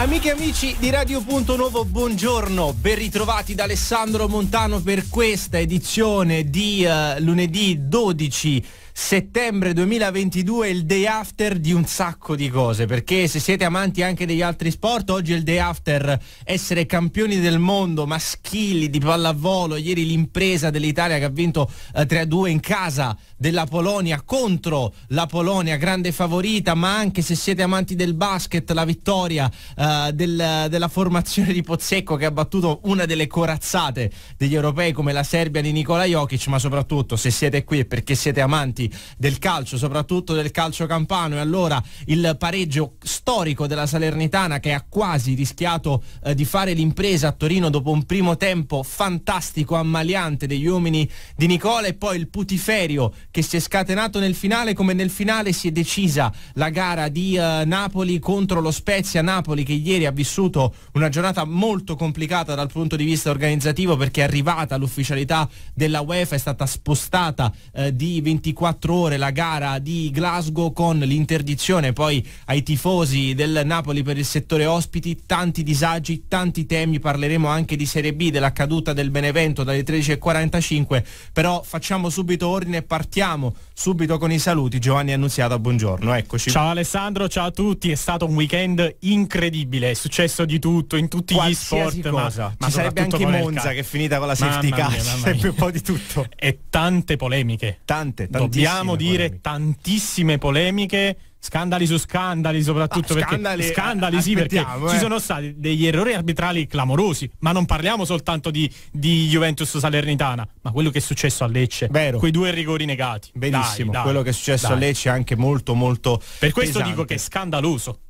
Amiche e amici di Radio Punto Nuovo, buongiorno, ben ritrovati da Alessandro Montano per questa edizione di uh, lunedì 12 settembre 2022 il day after di un sacco di cose perché se siete amanti anche degli altri sport oggi è il day after essere campioni del mondo maschili di pallavolo ieri l'impresa dell'Italia che ha vinto eh, 3-2 in casa della Polonia contro la Polonia grande favorita ma anche se siete amanti del basket la vittoria eh, del, della formazione di Pozzecco che ha battuto una delle corazzate degli europei come la Serbia di Nikola Jokic ma soprattutto se siete qui è perché siete amanti del calcio, soprattutto del calcio campano. E allora il pareggio storico della Salernitana che ha quasi rischiato eh, di fare l'impresa a Torino dopo un primo tempo fantastico, ammaliante degli uomini di Nicola e poi il putiferio che si è scatenato nel finale come nel finale si è decisa la gara di eh, Napoli contro lo Spezia. Napoli che ieri ha vissuto una giornata molto complicata dal punto di vista organizzativo perché è arrivata l'ufficialità della UEFA è stata spostata eh, di 24 24 ore la gara di Glasgow con l'interdizione poi ai tifosi del Napoli per il settore ospiti, tanti disagi, tanti temi, parleremo anche di Serie B, della caduta del Benevento dalle 13.45, però facciamo subito ordine e partiamo subito con i saluti. Giovanni Annunziata, buongiorno, eccoci. Ciao Alessandro, ciao a tutti, è stato un weekend incredibile, è successo di tutto in tutti Qualsiasi gli sport. Cosa. Ma, ma Ci sarebbe anche Monza che è finita con la safety car, sempre un po' di tutto. E tante polemiche. Tante, tantissime dobbiamo dire polemiche. tantissime polemiche scandali su scandali soprattutto ah, perché scandali, scandali sì perché eh. ci sono stati degli errori arbitrali clamorosi ma non parliamo soltanto di, di Juventus Salernitana ma quello che è successo a Lecce Vero. quei due rigori negati benissimo dai, dai, quello che è successo dai. a Lecce è anche molto molto per questo pesante. dico che è scandaloso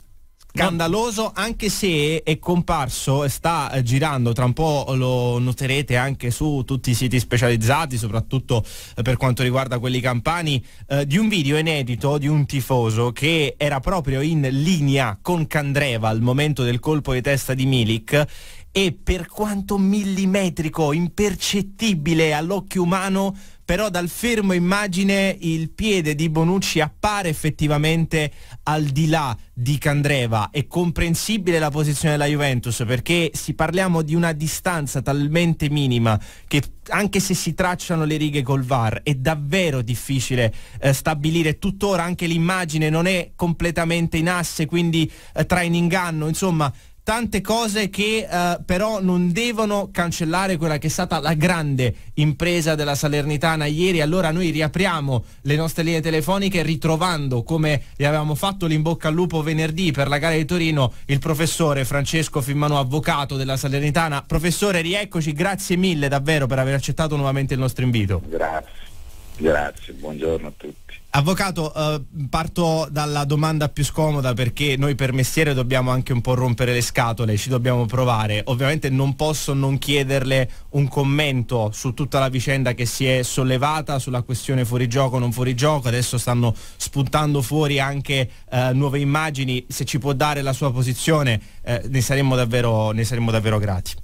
scandaloso anche se è comparso e sta eh, girando. Tra un po' lo noterete anche su tutti i siti specializzati soprattutto eh, per quanto riguarda quelli campani eh, di un video inedito di un tifoso che era proprio in linea con Candreva al momento del colpo di testa di Milik e per quanto millimetrico impercettibile all'occhio umano però dal fermo immagine il piede di Bonucci appare effettivamente al di là di Candreva. È comprensibile la posizione della Juventus perché si parliamo di una distanza talmente minima che anche se si tracciano le righe col VAR è davvero difficile eh, stabilire tuttora anche l'immagine non è completamente in asse quindi eh, tra in inganno insomma tante cose che eh, però non devono cancellare quella che è stata la grande impresa della Salernitana ieri. Allora noi riapriamo le nostre linee telefoniche ritrovando come le avevamo fatto l'imbocca al lupo venerdì per la gara di Torino il professore Francesco Fimmano, avvocato della Salernitana. Professore, rieccoci, grazie mille davvero per aver accettato nuovamente il nostro invito. Grazie. Grazie, buongiorno a tutti. Avvocato, eh, parto dalla domanda più scomoda perché noi per mestiere dobbiamo anche un po' rompere le scatole, ci dobbiamo provare. Ovviamente non posso non chiederle un commento su tutta la vicenda che si è sollevata, sulla questione fuorigioco o non fuorigioco. Adesso stanno spuntando fuori anche eh, nuove immagini. Se ci può dare la sua posizione eh, ne, saremmo davvero, ne saremmo davvero grati.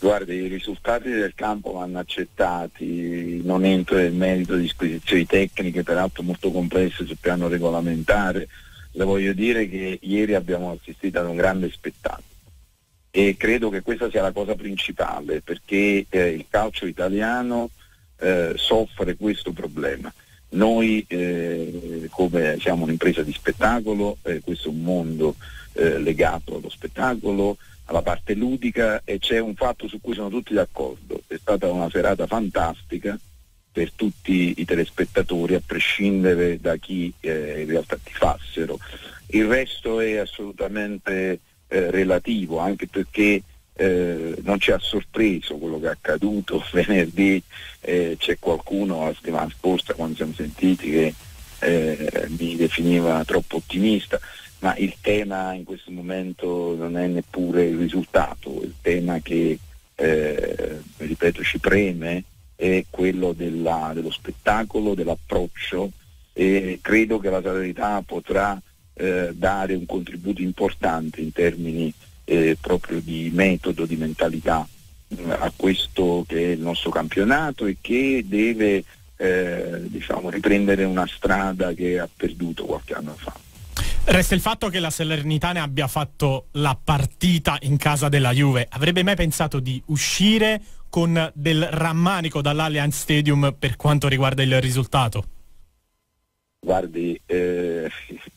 Guarda, i risultati del campo vanno accettati, non entro nel merito di disposizioni tecniche, peraltro molto complesse sul piano regolamentare. Le voglio dire che ieri abbiamo assistito ad un grande spettacolo e credo che questa sia la cosa principale perché eh, il calcio italiano eh, soffre questo problema. Noi eh, come siamo un'impresa di spettacolo, eh, questo è un mondo eh, legato allo spettacolo, alla parte ludica e c'è un fatto su cui sono tutti d'accordo. È stata una serata fantastica per tutti i telespettatori, a prescindere da chi eh, in realtà tifassero. Il resto è assolutamente eh, relativo, anche perché eh, non ci ha sorpreso quello che è accaduto venerdì, eh, c'è qualcuno la settimana scorsa quando siamo sentiti che eh, mi definiva troppo ottimista ma il tema in questo momento non è neppure il risultato, il tema che, eh, ripeto, ci preme è quello della, dello spettacolo, dell'approccio e credo che la Salernità potrà eh, dare un contributo importante in termini eh, proprio di metodo, di mentalità eh, a questo che è il nostro campionato e che deve eh, diciamo, riprendere una strada che ha perduto qualche anno fa. Resta il fatto che la Salernitana abbia fatto la partita in casa della Juve. Avrebbe mai pensato di uscire con del rammanico dall'Allianz Stadium per quanto riguarda il risultato? Guardi, eh,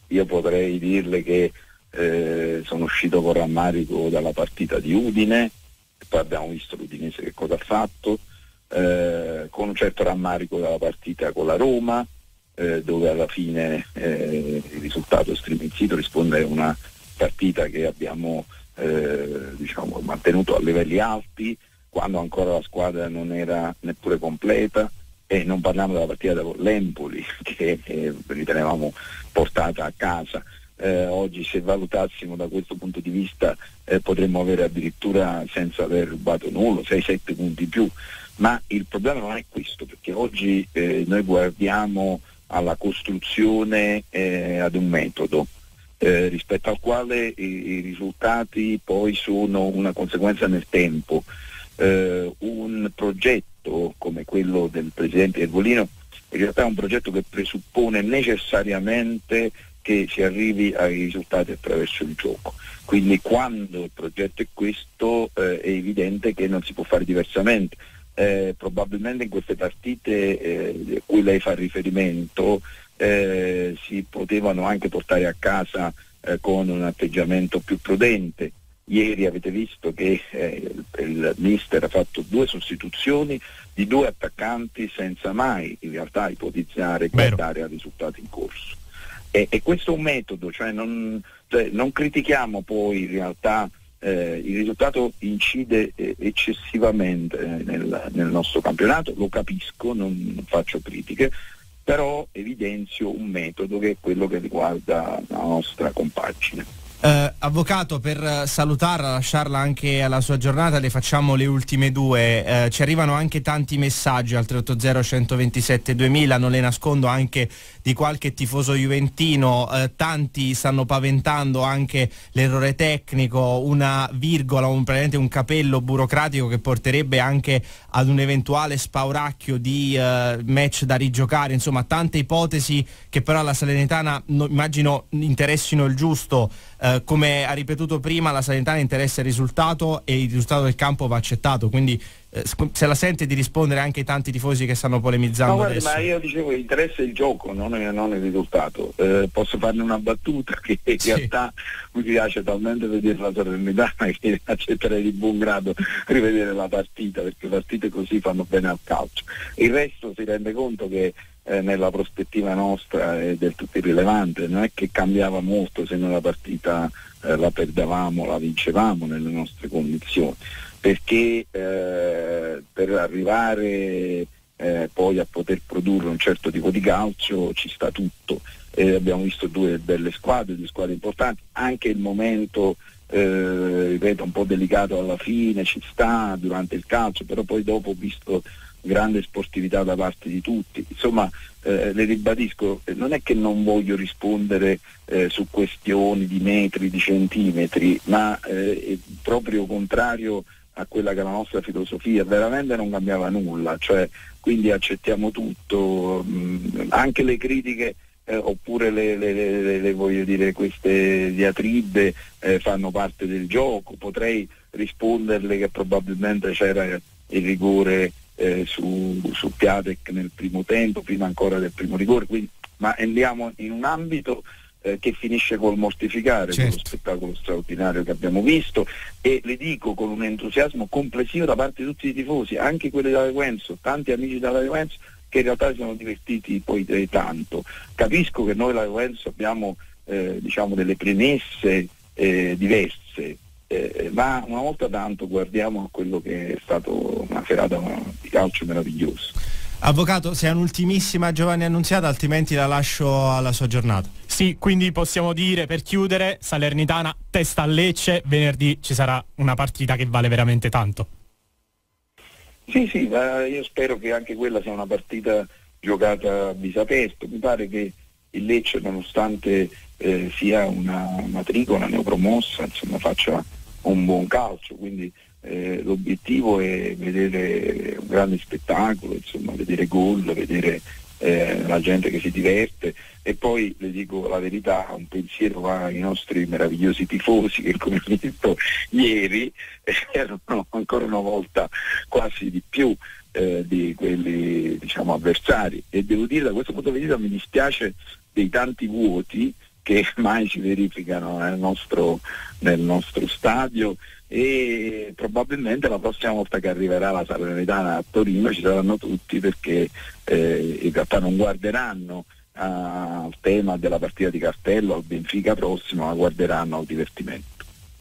io potrei dirle che eh, sono uscito con rammarico dalla partita di Udine, poi abbiamo visto l'Udinese che cosa ha fatto, eh, con un certo rammarico dalla partita con la Roma, eh, dove alla fine eh, il risultato striminzito risponde a una partita che abbiamo eh, diciamo, mantenuto a livelli alti, quando ancora la squadra non era neppure completa e non parliamo della partita con l'Empoli che eh, ritenevamo portata a casa. Eh, oggi se valutassimo da questo punto di vista eh, potremmo avere addirittura senza aver rubato nulla 6-7 punti in più, ma il problema non è questo perché oggi eh, noi guardiamo alla costruzione eh, ad un metodo eh, rispetto al quale i, i, risultati poi sono una conseguenza nel tempo. Eh, un progetto come quello del Presidente Ervolino in realtà è un progetto che presuppone necessariamente che si arrivi ai risultati attraverso il gioco. Quindi quando il progetto è questo eh, è evidente che non si può fare diversamente. Eh, probabilmente in queste partite eh, a cui lei fa riferimento eh, si potevano anche portare a casa eh, con un atteggiamento più prudente. Ieri avete visto che eh, il, il mister ha fatto due sostituzioni di due attaccanti senza mai in realtà ipotizzare e guardare a risultati in corso. E, e questo è un metodo, cioè non, cioè non critichiamo poi in realtà eh, il risultato incide eh, eccessivamente nel, nel, nostro campionato, lo capisco, non, non, faccio critiche, però evidenzio un metodo che è quello che riguarda la nostra compagine. Eh, avvocato, per salutarla, lasciarla anche alla sua giornata, le facciamo le ultime due. Eh, ci arrivano anche tanti messaggi al 380 127 2000, non le nascondo anche di qualche tifoso juventino. Eh, tanti stanno paventando anche l'errore tecnico, una virgola, un, un capello burocratico che porterebbe anche ad un eventuale spauracchio di eh, match da rigiocare. Insomma, tante ipotesi che però alla Salernitana no, immagino interessino il giusto. Eh, come ha ripetuto prima, la Salernitana interessa il risultato e il risultato del campo va accettato, quindi eh, se la sente di rispondere anche ai tanti tifosi che stanno polemizzando no, guarda, ma io dicevo che interessa il gioco, non, è, non il risultato. Eh, posso farne una battuta che in sì. realtà mi piace talmente vedere la Salernitana che accetterei di buon grado rivedere la partita, perché partite così fanno bene al calcio. Il resto si rende conto che eh, nella prospettiva nostra è del tutto irrilevante, non è che cambiava molto se noi la partita eh, la perdevamo, la vincevamo nelle nostre condizioni, perché eh, per arrivare eh, poi a poter produrre un certo tipo di calcio ci sta tutto. abbiamo visto due belle squadre, due squadre importanti, anche il momento eh, ripeto un po' delicato alla fine ci sta durante il calcio, però poi dopo ho visto grande sportività da parte di tutti. Insomma, eh, le ribadisco, eh, non è che non voglio rispondere eh, su questioni di metri, di centimetri, ma eh, è proprio contrario a quella che è la nostra filosofia, veramente non cambiava nulla, cioè quindi accettiamo tutto, mh, anche le critiche eh, oppure le, le, le, le, voglio dire queste diatribe eh, fanno parte del gioco, potrei risponderle che probabilmente c'era il rigore eh, su, su Piatek nel primo tempo, prima ancora del primo rigore, quindi, ma andiamo in un ambito eh, che finisce col mortificare certo. lo spettacolo straordinario che abbiamo visto e le dico con un entusiasmo complessivo da parte di tutti i tifosi, anche quelli della Juventus, tanti amici della Juventus che in realtà si sono divertiti poi eh, tanto. Capisco che noi la Juventus abbiamo eh, diciamo delle premesse eh, diverse, eh, ma una volta tanto guardiamo a quello che è stato una serata di calcio meravigliosa. Avvocato, se è un'ultimissima Giovanni Annunziata, altrimenti la lascio alla sua giornata. Sì, quindi possiamo dire per chiudere, Salernitana testa a Lecce, venerdì ci sarà una partita che vale veramente tanto. Sì, sì, ma io spero che anche quella sia una partita giocata a viso aperto. Mi pare che il Lecce, nonostante eh, sia una matricola neopromossa, insomma, faccia un buon calcio, quindi eh, l'obiettivo è vedere un grande spettacolo, insomma, vedere gol, vedere eh, la gente che si diverte. E poi le dico la verità, un pensiero va ai nostri meravigliosi tifosi che come detto ieri erano ancora una volta quasi di più eh, di quelli diciamo, avversari. E devo dire da questo punto di vista mi dispiace dei tanti vuoti che mai si verificano nel nostro, nel nostro stadio e probabilmente la prossima volta che arriverà la Salernitana a Torino ci saranno tutti perché eh, in realtà non guarderanno al tema della partita di Castello, al Benfica prossimo, ma guarderanno al divertimento.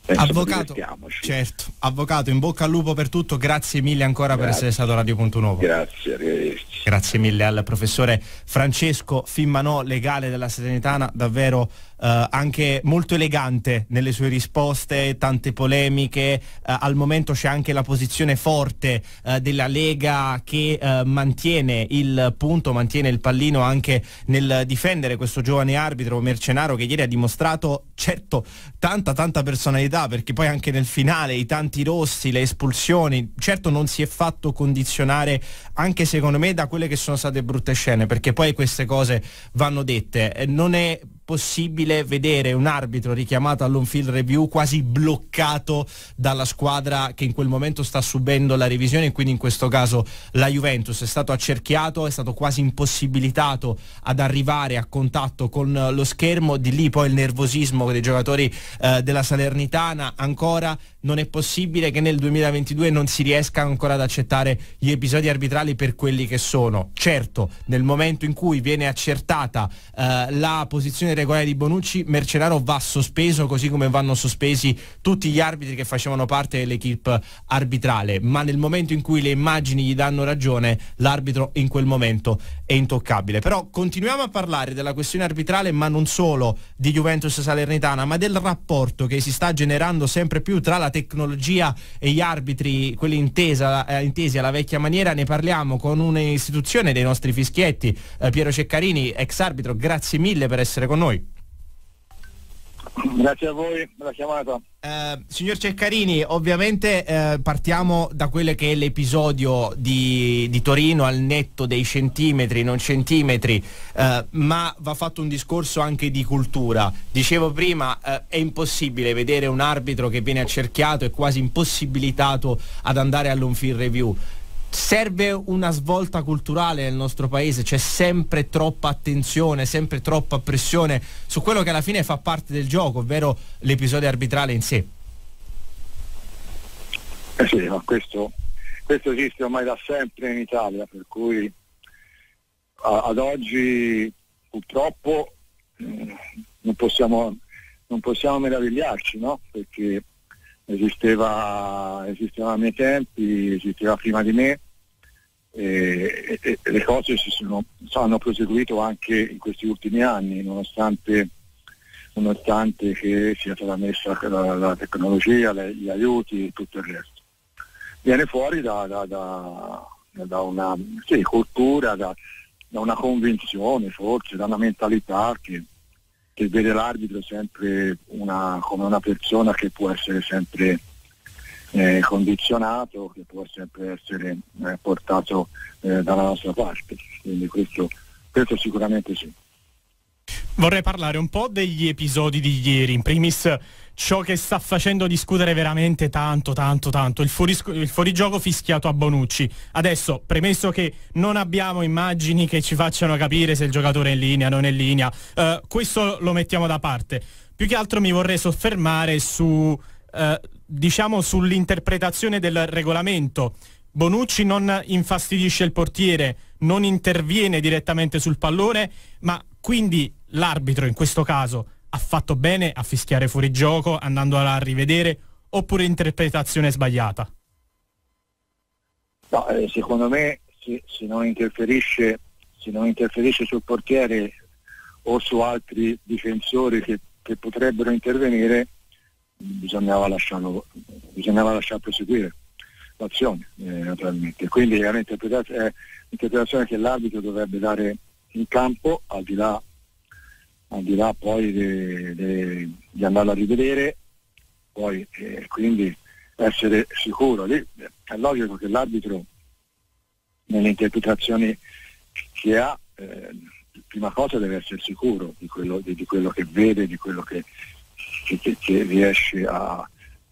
Penso avvocato, certo, avvocato, in bocca al lupo per tutto, grazie mille ancora grazie. per essere stato Radio Punto Nuovo. Grazie, arrivederci. Grazie mille al professore Francesco Fimmanò, legale della Serenitana, davvero eh, anche molto elegante nelle sue risposte, tante polemiche, eh, al momento c'è anche la posizione forte eh, della Lega che eh, mantiene il punto, mantiene il pallino anche nel difendere questo giovane arbitro Mercenaro che ieri ha dimostrato certo tanta tanta personalità perché poi anche nel finale i tanti rossi, le espulsioni, certo non si è fatto condizionare anche secondo me da quelle che sono state brutte scene perché poi queste cose vanno dette, eh, non è possibile vedere un arbitro richiamato all'on field review quasi bloccato dalla squadra che in quel momento sta subendo la revisione quindi in questo caso la Juventus. È stato accerchiato, è stato quasi impossibilitato ad arrivare a contatto con lo schermo, di lì poi il nervosismo dei giocatori eh, della Salernitana. Ancora non è possibile che nel 2022 non si riesca ancora ad accettare gli episodi arbitrali per quelli che sono. Certo, nel momento in cui viene accertata eh, la posizione regolare di Bonucci, Mercenaro va sospeso così come vanno sospesi tutti gli arbitri che facevano parte dell'equipe arbitrale, ma nel momento in cui le immagini gli danno ragione, l'arbitro in quel momento è intoccabile. Però continuiamo a parlare della questione arbitrale, ma non solo di Juventus Salernitana, ma del rapporto che si sta generando sempre più tra la tecnologia e gli arbitri, quelli intesa, eh, intesi alla vecchia maniera, ne parliamo con un'istituzione dei nostri fischietti, eh, Piero Ceccarini, ex arbitro, grazie mille per essere con noi. Grazie a voi per la chiamata. Eh, signor Ceccarini, ovviamente eh, partiamo da quello che è l'episodio di, di, Torino al netto dei centimetri, non centimetri, eh, ma va fatto un discorso anche di cultura. Dicevo prima, eh, è impossibile vedere un arbitro che viene accerchiato e quasi impossibilitato ad andare all'on field review serve una svolta culturale nel nostro paese, c'è sempre troppa attenzione, sempre troppa pressione su quello che alla fine fa parte del gioco, ovvero l'episodio arbitrale in sé. Eh sì, ma questo, questo esiste ormai da sempre in Italia, per cui a, ad oggi purtroppo eh, non, possiamo, non possiamo meravigliarci, no? perché esisteva, esisteva ai miei tempi, esisteva prima di me e, e, e le cose si sono, hanno proseguito anche in questi ultimi anni nonostante, nonostante che sia stata messa la, la tecnologia, le, gli aiuti e tutto il resto. Viene fuori da, da, da, da una sì, cultura, da, una convinzione forse, da una mentalità che che vede l'arbitro sempre una, come una persona che può essere sempre eh, condizionato, che può sempre essere eh, portato eh, dalla nostra parte. Quindi questo, questo sicuramente sì. Vorrei parlare un po' degli episodi di ieri, in primis ciò che sta facendo discutere veramente tanto, tanto, tanto, il, il fuorigioco fischiato a Bonucci. Adesso, premesso che non abbiamo immagini che ci facciano capire se il giocatore è in linea, non è in linea, eh, questo lo mettiamo da parte. Più che altro mi vorrei soffermare su, eh, diciamo, sull'interpretazione del regolamento. Bonucci non infastidisce il portiere, non interviene direttamente sul pallone, ma quindi l'arbitro in questo caso ha fatto bene a fischiare fuori gioco andando a rivedere oppure interpretazione sbagliata? No, eh, secondo me se, se, non interferisce, se, non interferisce, sul portiere o su altri difensori che, che potrebbero intervenire bisognava lasciarlo bisognava lasciar proseguire l'azione eh, naturalmente quindi è un'interpretazione che l'arbitro dovrebbe dare in campo al di là al di là poi di andarlo a rivedere, poi eh, quindi essere sicuro. Lì è logico che l'arbitro nelle interpretazioni che ha eh, prima cosa deve essere sicuro di quello, di, di quello che vede, di quello che, che, che riesce a,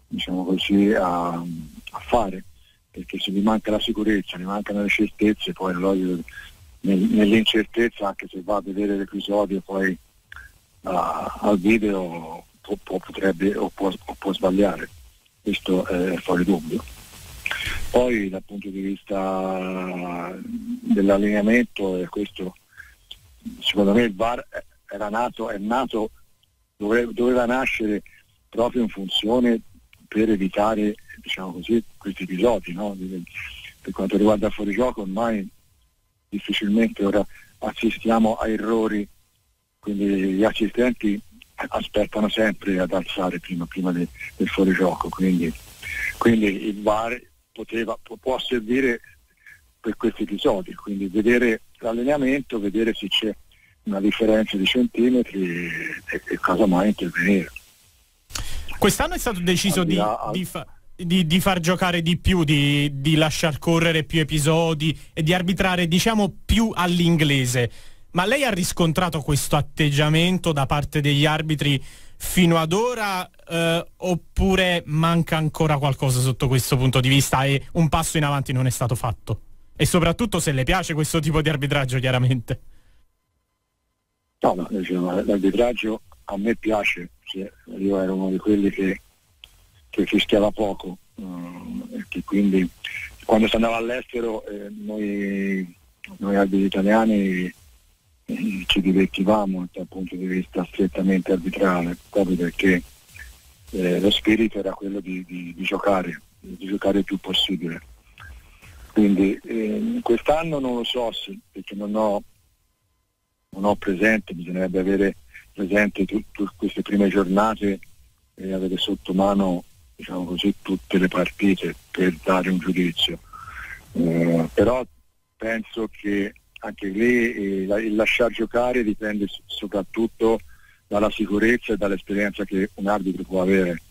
diciamo così, a, a, fare, perché se gli manca la sicurezza, gli mancano le certezze, poi nell'incertezza, anche se va a vedere l'episodio poi uh, al video può, potrebbe o può, o può sbagliare, questo è fuori dubbio. Poi dal punto di vista dell'allineamento, questo secondo me il VAR era nato, è nato, doveva, doveva nascere proprio in funzione per evitare diciamo così, questi episodi. No? Per quanto riguarda il fuorigioco ormai difficilmente ora assistiamo a errori, quindi gli assistenti aspettano sempre ad alzare prima, prima del, del fuorigioco, quindi, quindi il VAR poteva, può servire per questi episodi, quindi vedere l'allineamento, vedere se c'è una differenza di centimetri e, e casomai intervenire. Quest'anno è stato deciso di, di, fa, di, di, far giocare di più, di, di lasciar correre più episodi e di arbitrare diciamo più all'inglese. Ma lei ha riscontrato questo atteggiamento da parte degli arbitri fino ad ora eh, oppure manca ancora qualcosa sotto questo punto di vista e un passo in avanti non è stato fatto? E soprattutto se le piace questo tipo di arbitraggio, chiaramente. No, no diciamo, l'arbitraggio a me piace, io ero uno di quelli che, che fischiava poco um, e che quindi quando si andava all'estero eh, noi, noi arbitri italiani eh, ci divertivamo dal punto di vista strettamente arbitrale, proprio perché eh, lo spirito era quello di, di, di, giocare, di giocare il più possibile. Quindi eh, quest'anno non lo so se, perché non ho, non ho presente, bisognerebbe avere presente tutte queste prime giornate e avere sotto mano diciamo così, tutte le partite per dare un giudizio. Eh, però penso che anche lì eh, il lasciar giocare dipende soprattutto dalla sicurezza e dall'esperienza che un arbitro può avere,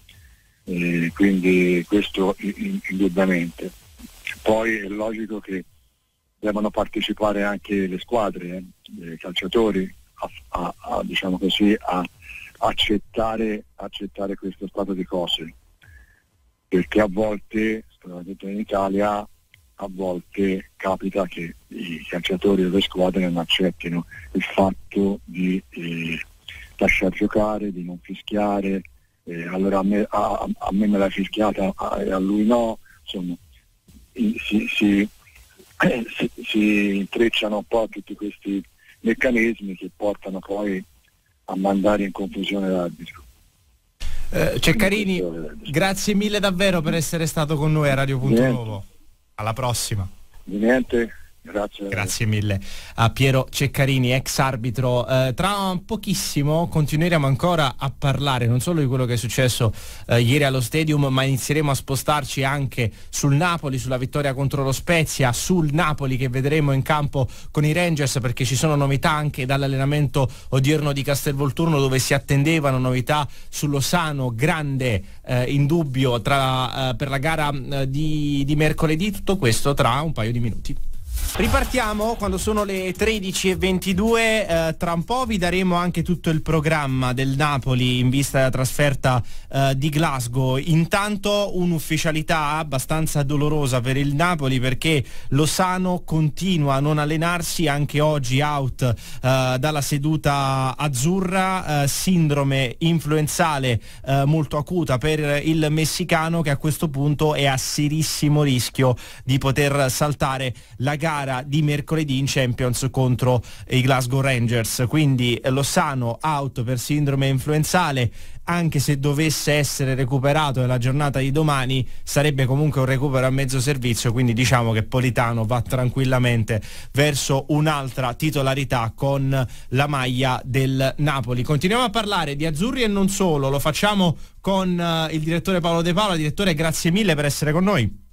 eh, quindi questo indubbiamente. Poi è logico che devono partecipare anche le squadre, eh, i calciatori, a, a, a, diciamo così, a accettare, accettare questo stato di cose, perché a volte, soprattutto in Italia, a volte capita che i calciatori delle squadre non accettino il fatto di eh, lasciar giocare, di non fischiare, eh, allora a me, a, a me, me l'ha fischiata e a lui no, insomma si, si, eh, si, si intrecciano un po' tutti questi meccanismi che portano poi a mandare in confusione l'arbitro. Eh, Ceccarini, grazie mille davvero per essere stato con noi a Radio Punto Nuovo. Alla prossima. Niente, Grazie. Grazie. mille a Piero Ceccarini, ex arbitro. Eh, tra pochissimo continueremo ancora a parlare non solo di quello che è successo eh, ieri allo stadium, ma inizieremo a spostarci anche sul Napoli, sulla vittoria contro lo Spezia, sul Napoli che vedremo in campo con i Rangers perché ci sono novità anche dall'allenamento odierno di Castelvolturno dove si attendevano novità sullo Sano, grande eh, in dubbio tra, eh, per la gara eh, di, di mercoledì. Tutto questo tra un paio di minuti. Ripartiamo quando sono le 13.22, eh, tra un po' vi daremo anche tutto il programma del Napoli in vista della trasferta eh, di Glasgow. Intanto un'ufficialità abbastanza dolorosa per il Napoli perché Lozano continua a non allenarsi anche oggi out eh, dalla seduta azzurra, eh, sindrome influenzale eh, molto acuta per il messicano che a questo punto è a serissimo rischio di poter saltare la gara gara di mercoledì in Champions contro i Glasgow Rangers. Quindi eh, Lozano out per sindrome influenzale, anche se dovesse essere recuperato nella giornata di domani sarebbe comunque un recupero a mezzo servizio, quindi diciamo che Politano va tranquillamente verso un'altra titolarità con la maglia del Napoli. Continuiamo a parlare di azzurri e non solo, lo facciamo con uh, il direttore Paolo De Paolo. Direttore, grazie mille per essere con noi.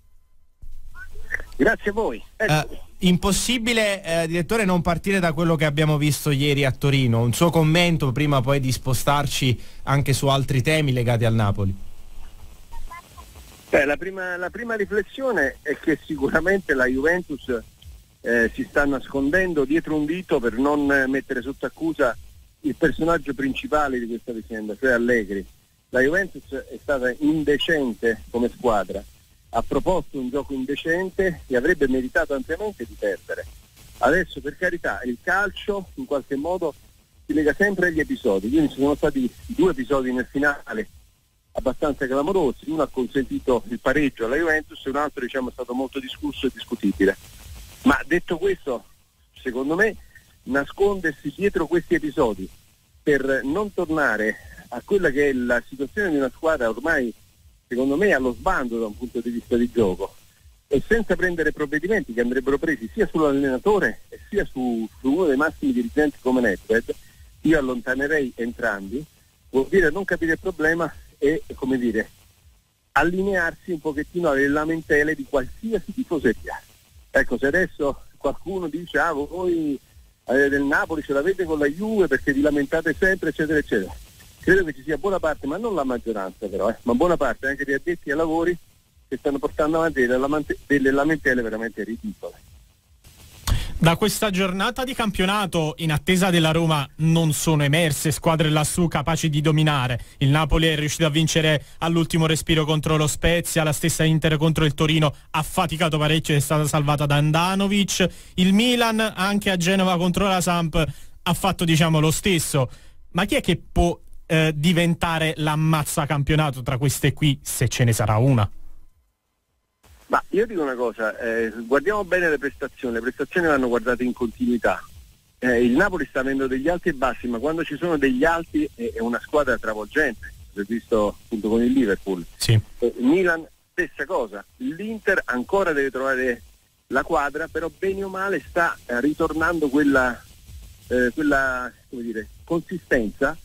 Grazie a voi. Uh, impossibile, eh, direttore, non partire da quello che abbiamo visto ieri a Torino. Un suo commento prima poi di spostarci anche su altri temi legati al Napoli. Beh, la, prima, la prima riflessione è che sicuramente la Juventus eh, si sta nascondendo dietro un dito per non mettere sotto accusa il personaggio principale di questa vicenda, cioè Allegri. La Juventus è stata indecente come squadra, ha proposto un gioco indecente e avrebbe meritato ampiamente di perdere. Adesso per carità il calcio in qualche modo si lega sempre agli episodi, quindi ci sono stati due episodi nel finale abbastanza clamorosi, uno ha consentito il pareggio alla Juventus e un altro diciamo, è stato molto discusso e discutibile. Ma detto questo, secondo me nascondersi dietro questi episodi per non tornare a quella che è la situazione di una squadra ormai secondo me allo sbando da un punto di vista di gioco e senza prendere provvedimenti che andrebbero presi sia sull'allenatore sia su, su uno dei massimi dirigenti come Nedved, io allontanerei entrambi, vuol dire non capire il problema e come dire allinearsi un pochettino alle lamentele di qualsiasi tifoseria. Ecco, se adesso qualcuno dice ah voi eh, del Napoli ce l'avete con la Juve perché vi lamentate sempre, eccetera, eccetera. Credo che ci sia buona parte, ma non la maggioranza però, eh, ma buona parte anche di addetti ai lavori che stanno portando avanti delle, lamentele veramente ridicole. Da questa giornata di campionato in attesa della Roma non sono emerse squadre lassù capaci di dominare. Il Napoli è riuscito a vincere all'ultimo respiro contro lo Spezia, la stessa Inter contro il Torino ha faticato parecchio ed è stata salvata da Andanovic. Il Milan anche a Genova contro la Samp ha fatto diciamo lo stesso. Ma chi è che può eh, diventare l'ammazza campionato tra queste qui se ce ne sarà una? Ma io dico una cosa, eh, guardiamo bene le prestazioni, le prestazioni vanno guardate in continuità. Eh, il Napoli sta avendo degli alti e bassi, ma quando ci sono degli alti è, è una squadra travolgente, l'ho visto appunto con il Liverpool. Sì. Eh, Milan stessa cosa, l'Inter ancora deve trovare la quadra, però bene o male sta eh, ritornando quella, eh, quella dire, consistenza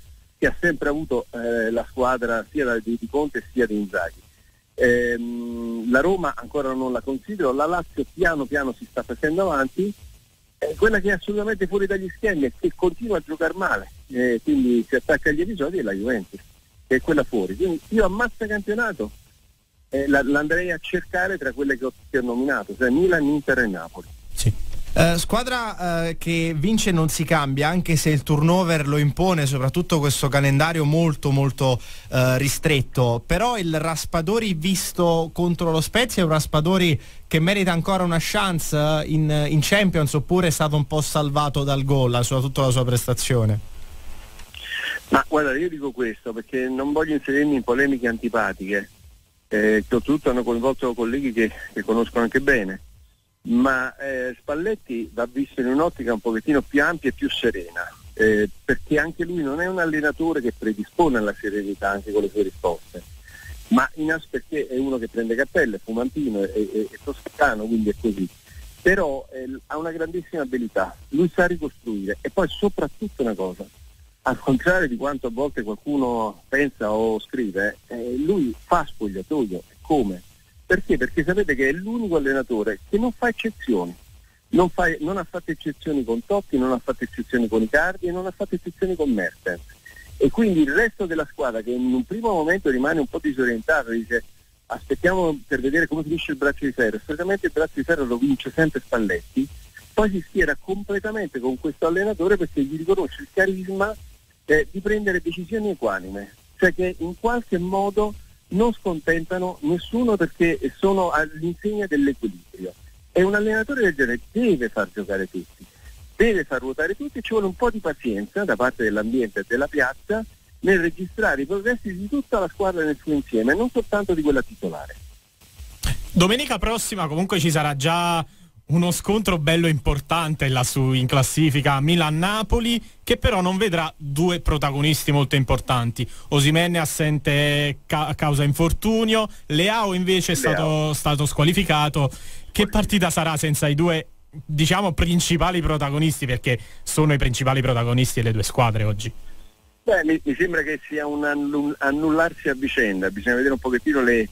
che ha sempre avuto eh, la squadra sia di, di Conte sia di Inzaghi. Ehm, la Roma ancora non la considero, la Lazio piano piano si sta facendo avanti, eh, quella che è assolutamente fuori dagli schemi e che continua a giocare male, eh, quindi si attacca agli episodi è la Juventus, che è quella fuori. Quindi io ammazza campionato eh, l'andrei a cercare tra quelle che ho, che ho nominato, cioè Milan, Inter e Napoli. Uh, squadra uh, che vince non si cambia, anche se il turnover lo impone, soprattutto questo calendario molto molto uh, ristretto. Però il Raspadori visto contro lo Spezia è un Raspadori che merita ancora una chance in, in Champions oppure è stato un po' salvato dal gol, soprattutto la sua prestazione? Ma guarda, io dico questo perché non voglio inserirmi in polemiche antipatiche, eh, oltretutto hanno coinvolto colleghi che, che conosco anche bene ma eh, Spalletti va visto in un'ottica un pochettino più ampia e più serena, eh, perché anche lui non è un allenatore che predispone alla serenità anche con le sue risposte, ma in perché è uno che prende cappelle, è fumantino, è, è, è toscano, quindi è così. Però eh, ha una grandissima abilità, lui sa ricostruire e poi soprattutto una cosa, al contrario di quanto a volte qualcuno pensa o scrive, eh, lui fa spogliatoio, come? Perché? Perché sapete che è l'unico allenatore che non fa eccezioni. Non, fa, non, ha fatto eccezioni con Totti, non ha fatto eccezioni con Icardi e non ha fatto eccezioni con Mertens. E quindi il resto della squadra che in un primo momento rimane un po' disorientato, dice aspettiamo per vedere come finisce il braccio di ferro, solitamente il braccio di ferro lo vince sempre Spalletti, poi si schiera completamente con questo allenatore perché gli riconosce il carisma eh, di prendere decisioni equanime, cioè che in qualche modo non scontentano nessuno perché sono all'insegna dell'equilibrio. E un allenatore del genere deve far giocare tutti, deve far ruotare tutti ci vuole un po' di pazienza da parte dell'ambiente e della piazza nel registrare i progressi di tutta la squadra nel suo insieme, non soltanto di quella titolare. Domenica prossima comunque ci sarà già uno scontro bello importante lassù in classifica Milan-Napoli che però non vedrà due protagonisti molto importanti. Osimene assente ca- a causa infortunio Leao invece è stato, stato, squalificato. Che partita sarà senza i due diciamo principali protagonisti? Perché sono i principali protagonisti delle due squadre oggi. Beh, mi, mi sembra che sia un annullarsi a vicenda. Bisogna vedere un pochettino le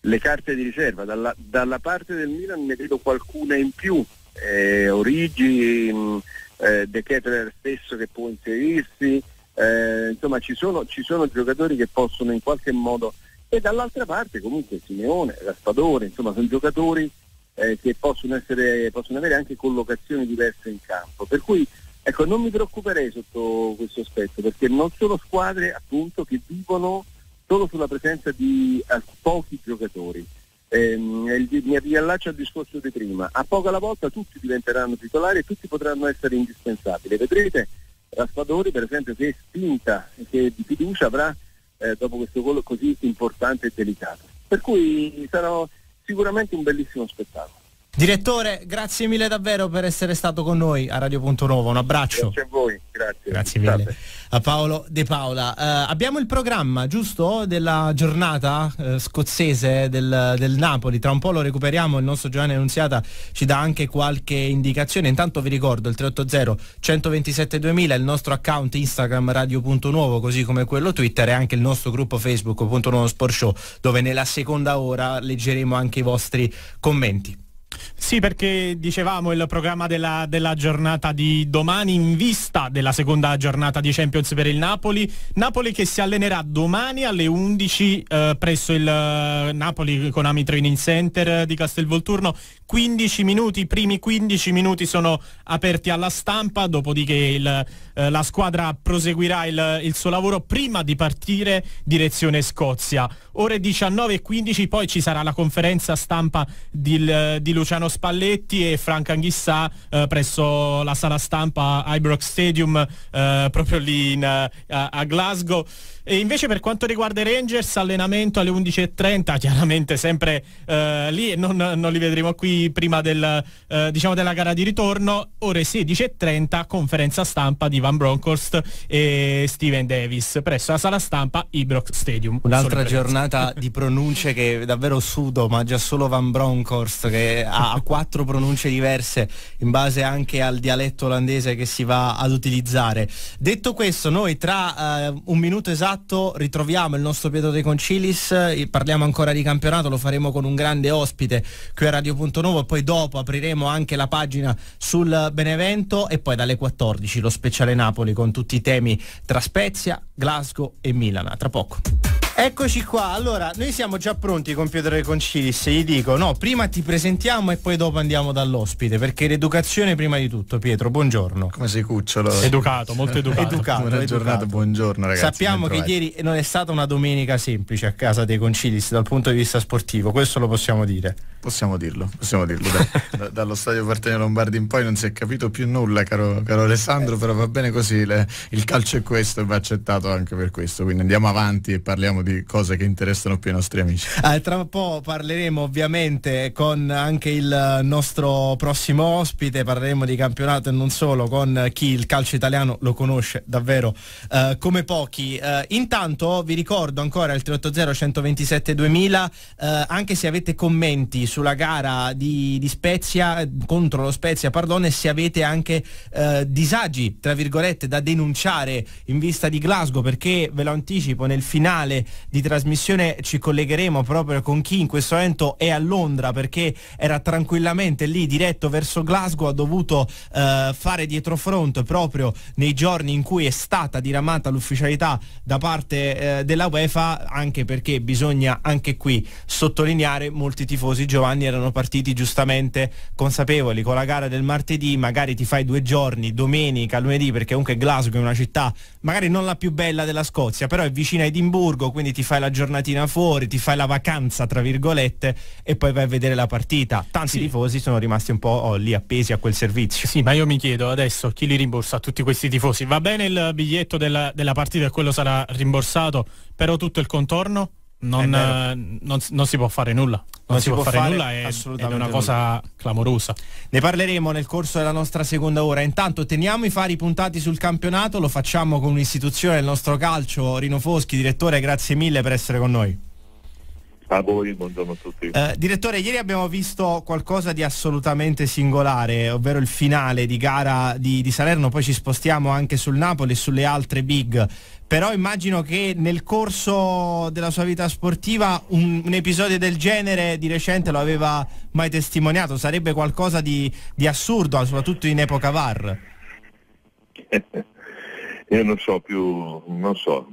le carte di riserva. Dalla, dalla, parte del Milan ne vedo qualcuna in più, eh, Origi, mm, eh, De Ketler stesso che può inserirsi, eh, insomma ci sono, ci sono, giocatori che possono in qualche modo e dall'altra parte comunque Simeone, Raspadore, insomma sono giocatori eh, che possono, essere, possono avere anche collocazioni diverse in campo. Per cui ecco, non mi preoccuperei sotto questo aspetto, perché non sono squadre appunto che vivono solo sulla presenza di eh, pochi giocatori. Eh, mi riallaccio al discorso di prima, a poco alla volta tutti diventeranno titolari e tutti potranno essere indispensabili. Vedrete Raspadori per esempio che spinta e che di fiducia avrà eh, dopo questo gol così importante e delicato. Per cui sarà sicuramente un bellissimo spettacolo. Direttore, grazie mille davvero per essere stato con noi a Radio Punto Nuovo. Un abbraccio. Grazie a voi, grazie. Grazie mille. A Paolo De Paola. Uh, abbiamo il programma, giusto? Della giornata uh, scozzese del, del, Napoli. Tra un po' lo recuperiamo. Il nostro Giovanni Annunziata ci dà anche qualche indicazione. Intanto vi ricordo il 380 127 2000, il nostro account Instagram Radio Punto Nuovo, così come quello Twitter e anche il nostro gruppo Facebook Punto Nuovo Sport Show, dove nella seconda ora leggeremo anche i vostri commenti. Sì, perché dicevamo il programma della, della, giornata di domani in vista della seconda giornata di Champions per il Napoli. Napoli che si allenerà domani alle 11 eh, presso il eh, Napoli con Ami Training Center di Castelvolturno. 15 minuti, i primi 15 minuti sono aperti alla stampa, dopodiché il, eh, la squadra proseguirà il, il, suo lavoro prima di partire direzione Scozia. Ore 19 e 15 poi ci sarà la conferenza stampa di, di Luciano Spalletti e Frank Anghissà eh, presso la sala stampa Ibrox Stadium eh, proprio lì in, a, a Glasgow. E invece per quanto riguarda i Rangers, allenamento alle 11.30, chiaramente sempre eh, lì, non, non, li vedremo qui prima del, eh, diciamo della gara di ritorno, ore 16.30, conferenza stampa di Van Bronckhorst e Steven Davis presso la sala stampa Ibrox Stadium. Un'altra giornata di pronunce che davvero sudo, ma già solo Van Bronckhorst che ha quattro pronunce diverse in base anche al dialetto olandese che si va ad utilizzare. Detto questo, noi tra eh, un minuto esatto esatto ritroviamo il nostro Pietro De Concilis, parliamo ancora di campionato, lo faremo con un grande ospite qui a Radio Punto Nuovo e poi dopo apriremo anche la pagina sul Benevento e poi dalle 14 lo speciale Napoli con tutti i temi tra Spezia, Glasgow e Milana. Tra poco. Eccoci qua, allora noi siamo già pronti con Pietro De Concilis, gli dico no, prima ti presentiamo e poi dopo andiamo dall'ospite, perché l'educazione prima di tutto, Pietro, buongiorno. Come sei cucciolo? Educato, molto educato. educato Buona educato. giornata, buongiorno ragazzi. Sappiamo che ieri non è stata una domenica semplice a casa dei Concilis dal punto di vista sportivo, questo lo possiamo dire. Possiamo dirlo, possiamo dirlo. Da, dallo stadio Partene Lombardi in poi non si è capito più nulla, caro, caro Alessandro, però va bene così, le, il calcio è questo e va accettato anche per questo, quindi andiamo avanti e parliamo di cose che interessano più i nostri amici. Eh, tra un po' parleremo ovviamente con anche il nostro prossimo ospite, parleremo di campionato e non solo, con chi il calcio italiano lo conosce davvero eh, come pochi. Eh, intanto vi ricordo ancora il 380 127 2000, anche se avete commenti sulla gara di, di Spezia, contro lo Spezia, pardon, e se avete anche eh, disagi, tra virgolette, da denunciare in vista di Glasgow, perché ve lo anticipo, nel finale di trasmissione ci collegheremo proprio con chi in questo momento è a Londra perché era tranquillamente lì diretto verso Glasgow, ha dovuto eh, fare dietrofront proprio nei giorni in cui è stata diramata l'ufficialità da parte eh, della UEFA, anche perché bisogna anche qui sottolineare molti tifosi Giovanni erano partiti giustamente consapevoli con la gara del martedì, magari ti fai due giorni, domenica, lunedì, perché comunque Glasgow è una città magari non la più bella della Scozia, però è vicina a Edimburgo, quindi ti fai la giornatina fuori, ti fai la vacanza, tra virgolette, e poi vai a vedere la partita. Tanti sì. tifosi sono rimasti un po' oh, lì appesi a quel servizio. Sì, ma io mi chiedo adesso chi li rimborsa a tutti questi tifosi? Va bene il biglietto della, della partita e quello sarà rimborsato, però tutto il contorno? Non, eh, non, non, si può fare nulla. Non, non si, si, può fare, fare nulla, è, è una cosa clamorosa. Ne parleremo nel corso della nostra seconda ora. Intanto teniamo i fari puntati sul campionato, lo facciamo con un'istituzione del nostro calcio, Rino Foschi, direttore, grazie mille per essere con noi. A voi, buongiorno a tutti. Eh, direttore, ieri abbiamo visto qualcosa di assolutamente singolare, ovvero il finale di gara di, di Salerno, poi ci spostiamo anche sul Napoli e sulle altre big però immagino che nel corso della sua vita sportiva un, un, episodio del genere di recente lo aveva mai testimoniato, sarebbe qualcosa di, di assurdo, soprattutto in epoca VAR. Io non so più, non so,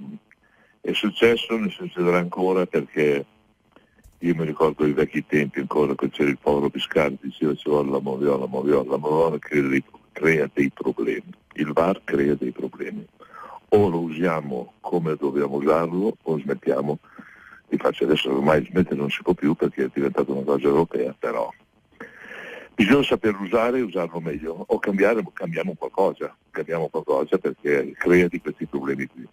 è successo, ne succederà ancora perché io mi ricordo i vecchi tempi ancora che c'era il povero Biscardi, diceva ci vuole la moviola, la moviola, la moviola crea, crea dei problemi. Il VAR crea dei problemi. O lo usiamo come dobbiamo usarlo o smettiamo. Di farci adesso ormai smettere non si può più perché è diventata una cosa europea, però bisogna saper usare e usarlo meglio. O cambiare, cambiamo qualcosa, cambiamo qualcosa perché crea di questi problemi qui.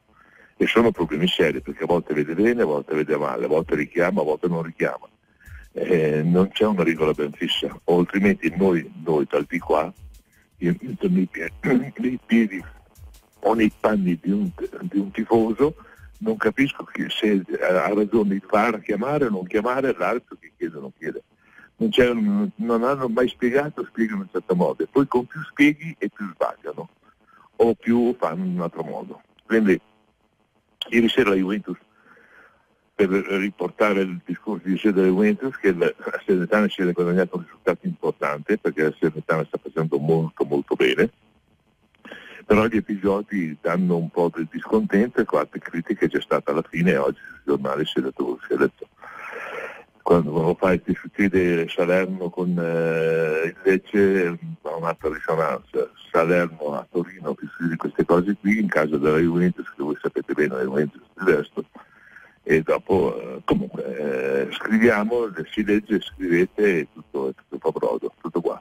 E sono problemi seri perché a volte vede bene, a volte vede male, a volte richiama, a volte non richiama. Eh, non c'è una regola ben fissa, o altrimenti noi, noi dal di qua, metto nei piedi, piedi o nei panni di un, di un tifoso, non capisco se ha ragione fare a chiamare o non chiamare l'altro che chiede o non chiede. Non, non, hanno mai spiegato, spiegano in un certo modo, e poi con più spieghi e più sbagliano, o più fanno in un altro modo. Quindi Ieri sera la Juventus, per riportare il discorso di sera della Juventus, che la Serenitana si è guadagnato un risultato importante perché la Serenitana sta facendo molto molto bene, però gli episodi danno un po' del discontento e qualche critica c'è stata alla fine oggi sui giornali si è detto, si è detto quando fai ti succede Salerno con eh, il Lecce ha un'altra risonanza. Salerno a Torino che succede queste cose qui in caso della Juventus che voi sapete bene la Juventus è diverso e dopo eh, comunque eh, scriviamo si legge scrivete e tutto, è tutto brodo tutto qua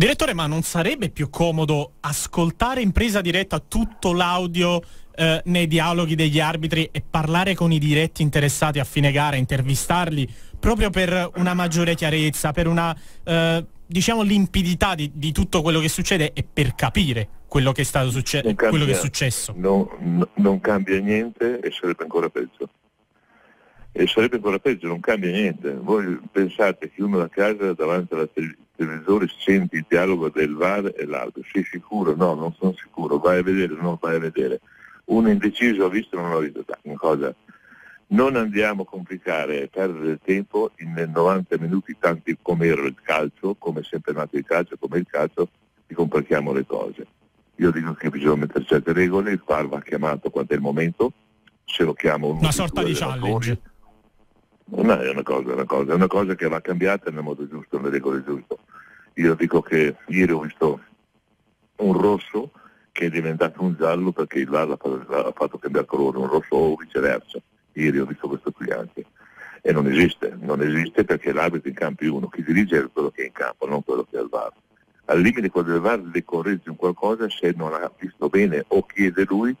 Direttore, ma non sarebbe più comodo ascoltare in presa diretta tutto l'audio eh, nei dialoghi degli arbitri e parlare con i diretti interessati a fine gara, intervistarli proprio per una maggiore chiarezza, per una eh, diciamo limpidità di, di, tutto quello che succede e per capire quello che è stato successo, quello che è successo. No, no, non cambia niente e sarebbe ancora peggio. E sarebbe ancora peggio, non cambia niente. Voi pensate che uno da casa davanti alla televisore senti il dialogo del VAR e l'altro. Sei sicuro? No, non sono sicuro. Vai a vedere, no, vai a vedere uno indeciso ha visto o non ha visto una cosa. Non andiamo a complicare e perdere tempo in 90 minuti tanti come era il calcio, come è sempre nato il calcio, come il calcio, ti complichiamo le cose. Io dico che bisogna mettere certe regole, il FAR va chiamato quando è il momento, se lo chiamo una sorta di challenge. No, è una cosa, è una cosa, è una cosa che va cambiata nel modo giusto, nelle regole giuste. Io dico che ieri ho visto un rosso che è diventato un giallo perché il VAR ha fatto cambiare colore, un rosso o viceversa. Ieri ho visto questo qui anche. E non esiste, non esiste perché l'arbitro in campo è uno, chi dirige è quello che è in campo, non quello che è al VAR. Al limite quello del VAR le corregge un qualcosa se non ha visto bene o chiede lui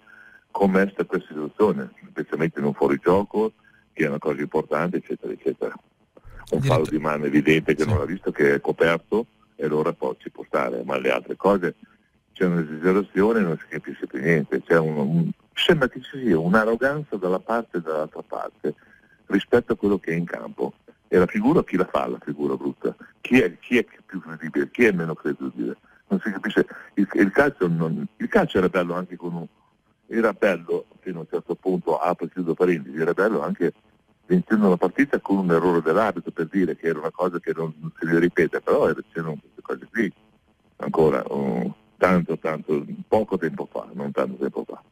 come sta questa situazione, specialmente in un fuorigioco, che è una cosa importante, eccetera, eccetera. Un fallo di mano evidente che sì. non ha visto, che è coperto e allora poi ci può stare, ma le altre cose c'è un'esagerazione e non si capisce più niente, un, un, sembra che ci sia un'arroganza dalla parte e dall'altra parte rispetto a quello che è in campo. E la figura chi la fa la figura brutta? Chi è, chi è più credibile? Chi è meno credibile? Non si capisce. Il, il, calcio, non, il calcio era bello anche con un. Era bello fino a un certo punto, apro e chiudo parentesi, era bello anche vincendo una partita con un errore dell'arbitro per dire che era una cosa che non, non si deve ripetere, però c'erano queste cose qui ancora. Um, tanto, tanto, poco tempo fa, non tanto tempo fa.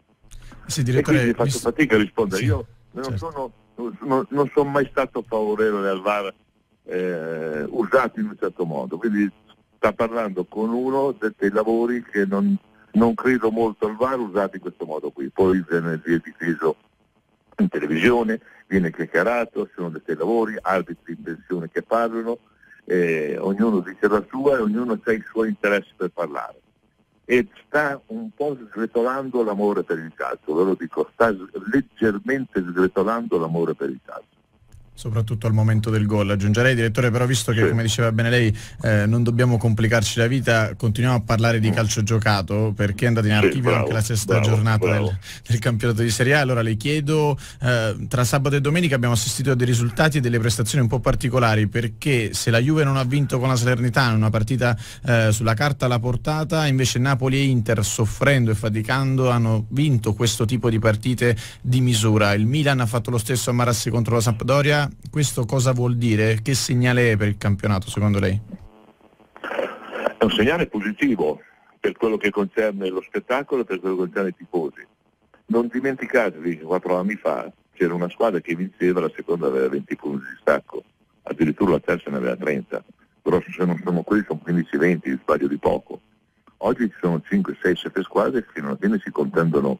Sì, direttore, e faccio fatica a rispondere. Sì, Io non, certo. sono, non, non, sono, mai stato favorevole al VAR eh, usato in un certo modo, quindi sta parlando con uno dei, dei lavori che non, non, credo molto al VAR usato in questo modo qui. Poi viene difeso in televisione, viene chiacchierato, sono dei lavori, arbitri in pensione che parlano, eh, ognuno dice la sua e ognuno ha i suoi interessi per parlare e sta un po' sgretolando l'amore per il calcio, ve lo dico, sta leggermente sgretolando l'amore per il calcio soprattutto al momento del gol. Aggiungerei, direttore, però visto che, sì. come diceva bene lei, eh, non dobbiamo complicarci la vita, continuiamo a parlare di mm. calcio giocato, perché è andata in archivio sì, bravo, anche la sesta bravo, giornata bravo. Del, del, campionato di Serie A. Allora le chiedo, eh, tra sabato e domenica abbiamo assistito a dei risultati e delle prestazioni un po' particolari, perché se la Juve non ha vinto con la Salernitana, una partita eh, sulla carta alla portata, invece Napoli e Inter, soffrendo e faticando, hanno vinto questo tipo di partite di misura. Il Milan ha fatto lo stesso a Marassi contro la Sampdoria, questo cosa vuol dire? Che segnale è per il campionato secondo lei? È un segnale positivo per quello che concerne lo spettacolo e per quello che concerne i tifosi. Non dimenticatevi che quattro anni fa c'era una squadra che vinceva, la seconda aveva 20 punti di stacco, addirittura la terza ne aveva 30, però se non sono quelli sono 15-20, sbaglio di poco. Oggi ci sono 5, 6, 7 squadre che fino alla fine si contendono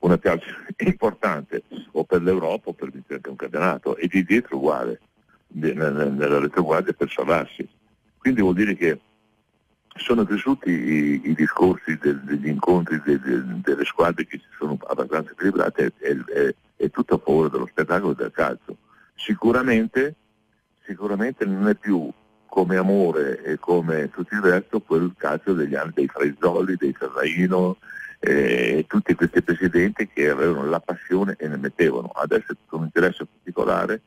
una piazza importante o per l'Europa o per vincere anche un campionato e di dietro uguale, nella retroguardia per salvarsi. Quindi vuol dire che sono cresciuti i, i discorsi del, degli incontri de, de, delle squadre che si sono abbastanza equilibrate e, è tutto a favore dello spettacolo e del calcio. Sicuramente, sicuramente non è più come amore e come tutto il resto quel calcio degli anni dei Frezzoli, dei Ferraino eh, tutti questi presidenti che avevano la passione e ne mettevano. Adesso è tutto un interesse particolare,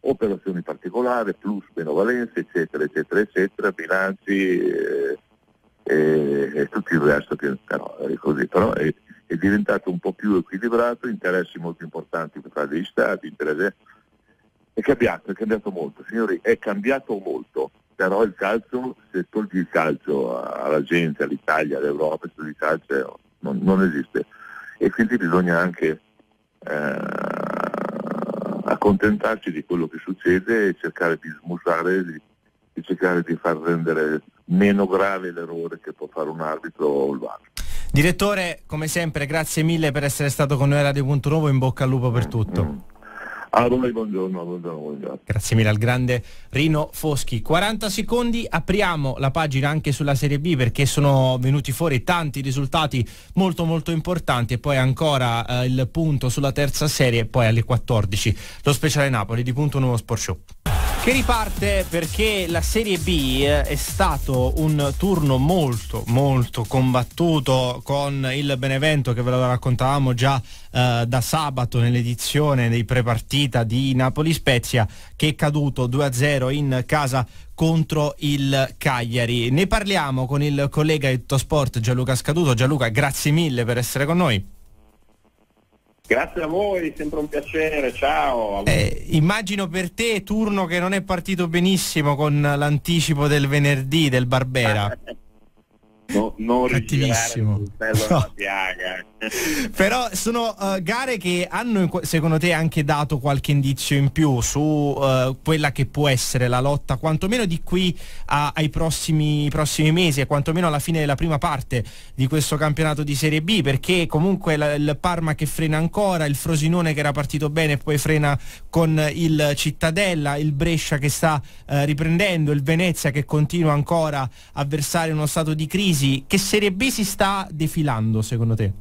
operazioni particolari, plus meno valenze, eccetera, eccetera, eccetera, bilanci eh, e, e, tutto il resto che però è così. Però è, è diventato un po' più equilibrato, interessi molto importanti fare degli stati, interessi, è cambiato, è cambiato molto, signori, è cambiato molto, però il calcio, se togli il calcio alla gente, all'Italia, all'Europa, se il calcio non, non, esiste. E quindi bisogna anche eh, accontentarci di quello che succede e cercare di smusare, di, di cercare di far rendere meno grave l'errore che può fare un arbitro o il VAR. Direttore, come sempre, grazie mille per essere stato con noi a Radio Punto Nuovo, in bocca al lupo per tutto. Mm. Ah, buongiorno, buongiorno, buongiorno. Grazie mille al grande Rino Foschi. 40 secondi, apriamo la pagina anche sulla Serie B perché sono venuti fuori tanti risultati molto molto importanti e poi ancora eh, il punto sulla terza serie e poi alle 14 lo speciale Napoli di Punto Nuovo Sport Show che riparte perché la Serie B eh, è stato un turno molto molto combattuto con il Benevento che ve lo raccontavamo già eh, da sabato nell'edizione dei prepartita di Napoli Spezia che è caduto 2-0 in casa contro il Cagliari. Ne parliamo con il collega Sport Gianluca Scaduto. Gianluca, grazie mille per essere con noi. Grazie a voi, sempre un piacere, ciao. Eh, immagino per te turno che non è partito benissimo con l'anticipo del venerdì del Barbera. No, non cattivissimo. No. Però sono uh, gare che hanno secondo te anche dato qualche indizio in più su uh, quella che può essere la lotta, quantomeno di qui a, ai prossimi, prossimi, mesi e quantomeno alla fine della prima parte di questo campionato di Serie B, perché comunque la, il Parma che frena ancora, il Frosinone che era partito bene e poi frena con il Cittadella, il Brescia che sta uh, riprendendo, il Venezia che continua ancora a versare uno stato di crisi crisi, che Serie B si sta defilando secondo te?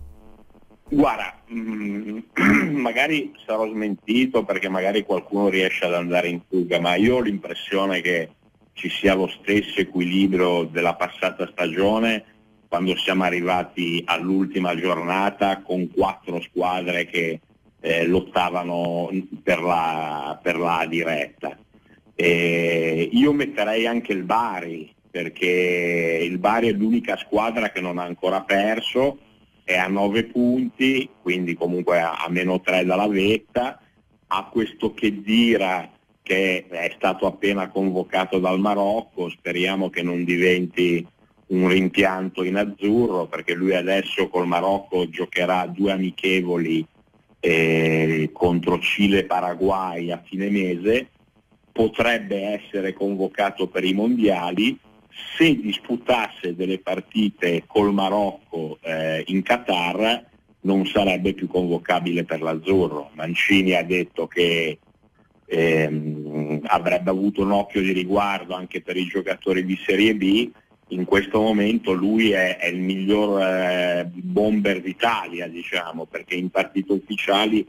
Guarda, mm, magari sarò smentito perché magari qualcuno riesce ad andare in fuga, ma io ho l'impressione che ci sia lo stesso equilibrio della passata stagione quando siamo arrivati all'ultima giornata con quattro squadre che eh, lottavano per la, per la diretta. E io metterei anche il Bari perché il Bari è l'unica squadra che non ha ancora perso, è a 9 punti, quindi comunque a, meno 3 dalla vetta, ha questo Chedira che è stato appena convocato dal Marocco, speriamo che non diventi un rimpianto in azzurro perché lui adesso col Marocco giocherà due amichevoli eh, contro Cile e Paraguay a fine mese, potrebbe essere convocato per i mondiali se disputasse delle partite col Marocco eh, in Qatar non sarebbe più convocabile per l'Azzurro. Mancini ha detto che ehm, avrebbe avuto un occhio di riguardo anche per i giocatori di Serie B. In questo momento lui è, è il miglior eh, bomber d'Italia, diciamo, perché in partite ufficiali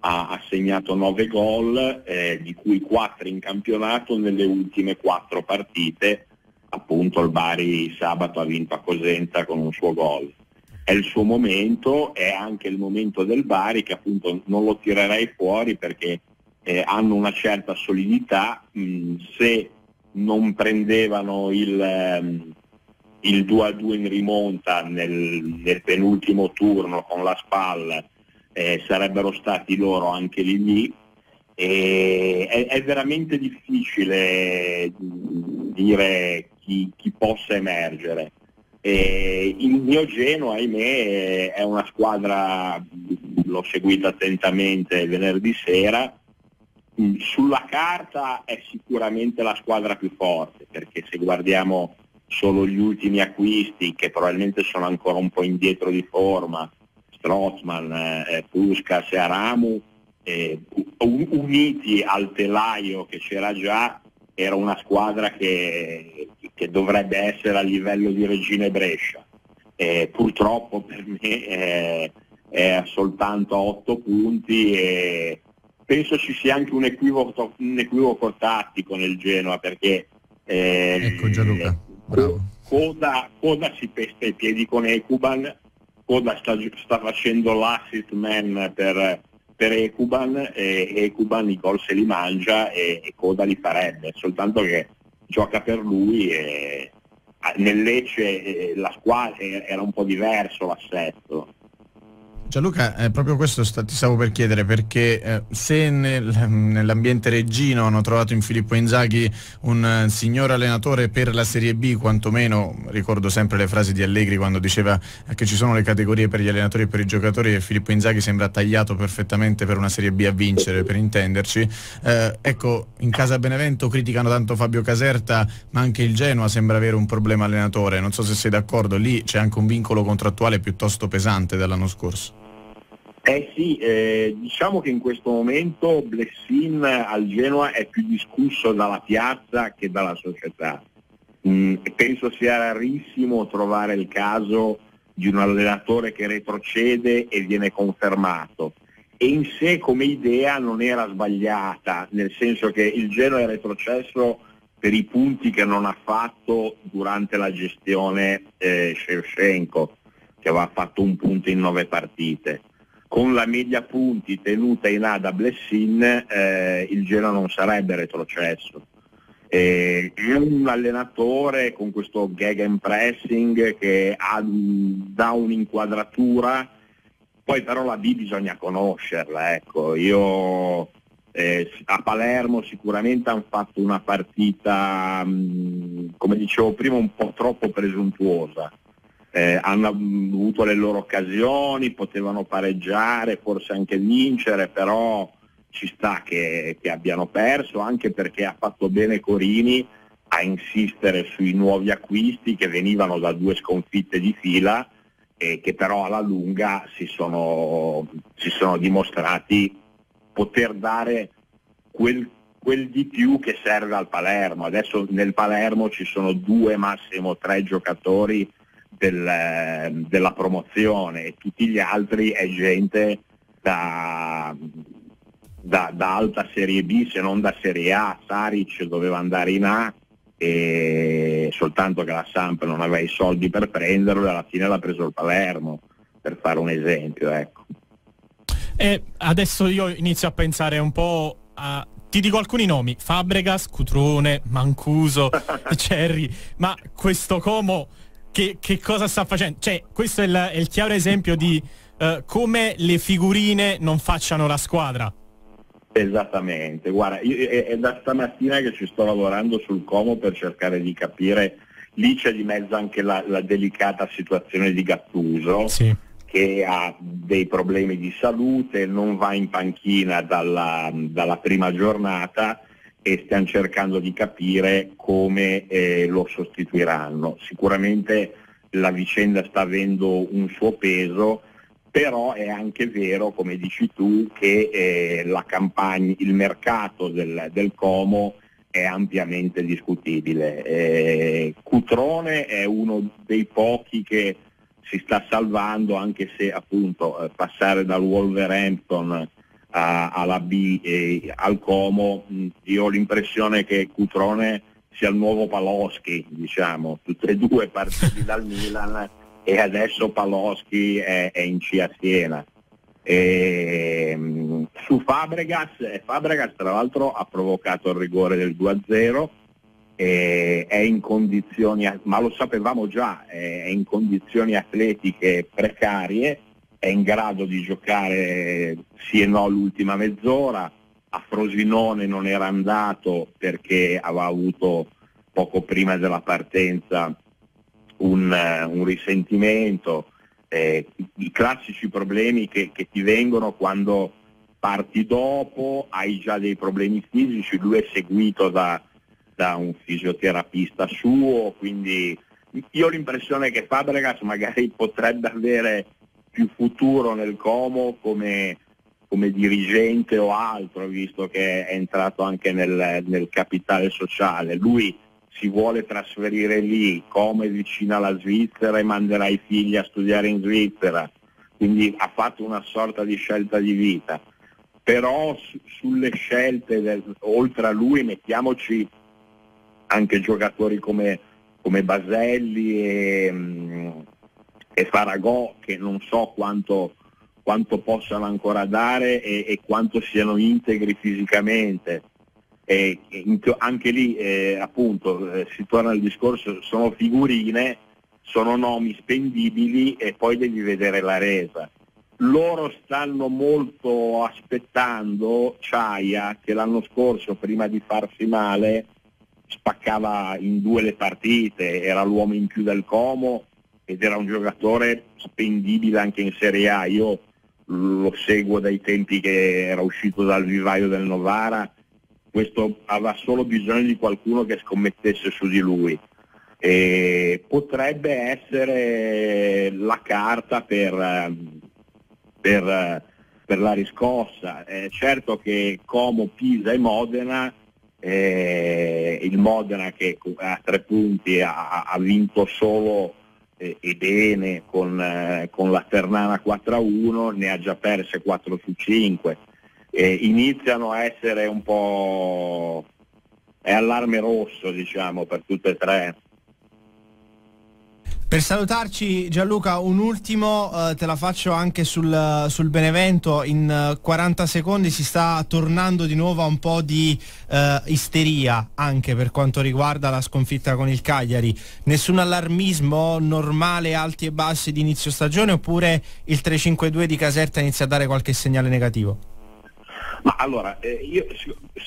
ha, ha segnato 9 gol, eh, di cui 4 in campionato nelle ultime 4 partite appunto il Bari sabato ha vinto a Cosenza con un suo gol. È il suo momento, è anche il momento del Bari che appunto non lo tirerei fuori perché eh, hanno una certa solidità, mh, se non prendevano il, ehm, il 2-2 in rimonta nel, nel, penultimo turno con la spalla eh, sarebbero stati loro anche lì lì e è, è veramente difficile dire chi, chi possa emergere. E il mio Genoa, ahimè, è una squadra l'ho seguito attentamente venerdì sera, mm, sulla carta è sicuramente la squadra più forte, perché se guardiamo solo gli ultimi acquisti, che probabilmente sono ancora un po' indietro di forma, Strotzman, eh, Puskas e Aramu, eh, uniti al telaio che c'era già, era una squadra che, che dovrebbe essere a livello di Regina e Brescia. Eh, purtroppo per me è, è soltanto a 8 punti e penso ci sia anche un equivoco, un equivoco tattico nel Genoa perché eh, ecco Gianluca, bravo. Coda, Coda si pesta i piedi con Ecuban, Coda sta, sta facendo l'assist man per, per Ecuban e Ecuban i gol se li mangia e, e Coda li farebbe, soltanto che gioca per lui e nel Lecce la squadra era un po' diverso l'assetto Gianluca, eh, proprio questo ti stavo per chiedere perché eh, se nel, nell'ambiente reggino hanno trovato in Filippo Inzaghi un uh, signor allenatore per la Serie B, quantomeno ricordo sempre le frasi di Allegri quando diceva eh, che ci sono le categorie per gli allenatori e per i giocatori e Filippo Inzaghi sembra tagliato perfettamente per una Serie B a vincere, per intenderci. Eh, ecco, in casa Benevento criticano tanto Fabio Caserta, ma anche il Genoa sembra avere un problema allenatore, non so se sei d'accordo, lì c'è anche un vincolo contrattuale piuttosto pesante dall'anno scorso. Eh sì, eh, diciamo che in questo momento Blessin al Genoa è più discusso dalla piazza che dalla società. Mm, penso sia rarissimo trovare il caso di un allenatore che retrocede e viene confermato. E in sé come idea non era sbagliata, nel senso che il Genoa è retrocesso per i punti che non ha fatto durante la gestione eh, Shevchenko, che aveva fatto un punto in nove partite con la media punti tenuta in A da Blessin eh, il Genoa non sarebbe retrocesso. Eh, è un allenatore con questo gag pressing che ha, dà un'inquadratura, poi però la B bisogna conoscerla. Ecco. Io eh, a Palermo sicuramente hanno fatto una partita, mh, come dicevo prima, un po' troppo presuntuosa eh, hanno avuto le loro occasioni, potevano pareggiare, forse anche vincere, però ci sta che, che abbiano perso, anche perché ha fatto bene Corini a insistere sui nuovi acquisti che venivano da due sconfitte di fila e che però alla lunga si sono, si sono dimostrati poter dare quel, quel, di più che serve al Palermo. Adesso nel Palermo ci sono due, massimo tre giocatori del, della promozione e tutti gli altri è gente da, da, da, alta Serie B se non da Serie A. Saric doveva andare in A e soltanto che la Samp non aveva i soldi per prenderlo e alla fine l'ha preso il Palermo, per fare un esempio. Ecco. E adesso io inizio a pensare un po' a ti dico alcuni nomi, Fabregas, Cutrone, Mancuso, Cerri, ma questo Como che, che, cosa sta facendo. Cioè, questo è il, è il chiaro esempio di uh, come le figurine non facciano la squadra. Esattamente, guarda, io, è, è, da stamattina che ci sto lavorando sul Como per cercare di capire, lì c'è di mezzo anche la, la delicata situazione di Gattuso, sì. che ha dei problemi di salute, non va in panchina dalla, dalla prima giornata e stiamo cercando di capire come eh, lo sostituiranno. Sicuramente la vicenda sta avendo un suo peso, però è anche vero, come dici tu, che eh, campagna, il mercato del, del, Como è ampiamente discutibile. Eh, Cutrone è uno dei pochi che si sta salvando, anche se appunto eh, passare dal Wolverhampton a, alla B e al Como, io ho l'impressione che Cutrone sia il nuovo Paloschi, diciamo, tutte e due partiti dal Milan e adesso Paloschi è, è in C a Siena. E, su Fabregas, Fabregas tra l'altro ha provocato il rigore del 2-0, è in condizioni, ma lo sapevamo già, è in condizioni atletiche precarie è in grado di giocare sì e no l'ultima mezz'ora, a Frosinone non era andato perché aveva avuto poco prima della partenza un, un risentimento, eh, i classici problemi che, che ti vengono quando parti dopo, hai già dei problemi fisici, lui è seguito da, da un fisioterapista suo, quindi io ho l'impressione che Fabregas magari potrebbe avere più futuro nel Como come, come dirigente o altro, visto che è entrato anche nel, nel, capitale sociale. Lui si vuole trasferire lì, come vicino alla Svizzera e manderà i figli a studiare in Svizzera, quindi ha fatto una sorta di scelta di vita. Però su, sulle scelte, del, oltre a lui, mettiamoci anche giocatori come, come Baselli e, mm, e, Faragò che non so quanto, quanto possano ancora dare e, e, quanto siano integri fisicamente. E, anche lì eh, appunto eh, si torna al discorso, sono figurine, sono nomi spendibili e poi devi vedere la resa. Loro stanno molto aspettando Ciaia che l'anno scorso prima di farsi male spaccava in due le partite, era l'uomo in più del Como ed era un giocatore spendibile anche in Serie A. Io lo seguo dai tempi che era uscito dal vivaio del Novara, questo aveva solo bisogno di qualcuno che scommettesse su di lui. E potrebbe essere la carta per, per, per la riscossa. È certo che Como, Pisa e Modena eh, il Modena che a tre punti ha, ha vinto solo eh, e bene con, eh, con, la Ternana 4-1, ne ha già perse 4 su 5. iniziano a essere un po' è allarme rosso diciamo per tutte e tre per salutarci Gianluca, un ultimo, eh, te la faccio anche sul, sul Benevento, in uh, 40 secondi si sta tornando di nuovo a un po' di uh, isteria anche per quanto riguarda la sconfitta con il Cagliari. Nessun allarmismo normale, alti e bassi di inizio stagione oppure il 3-5-2 di Caserta inizia a dare qualche segnale negativo? Ma allora, eh, io,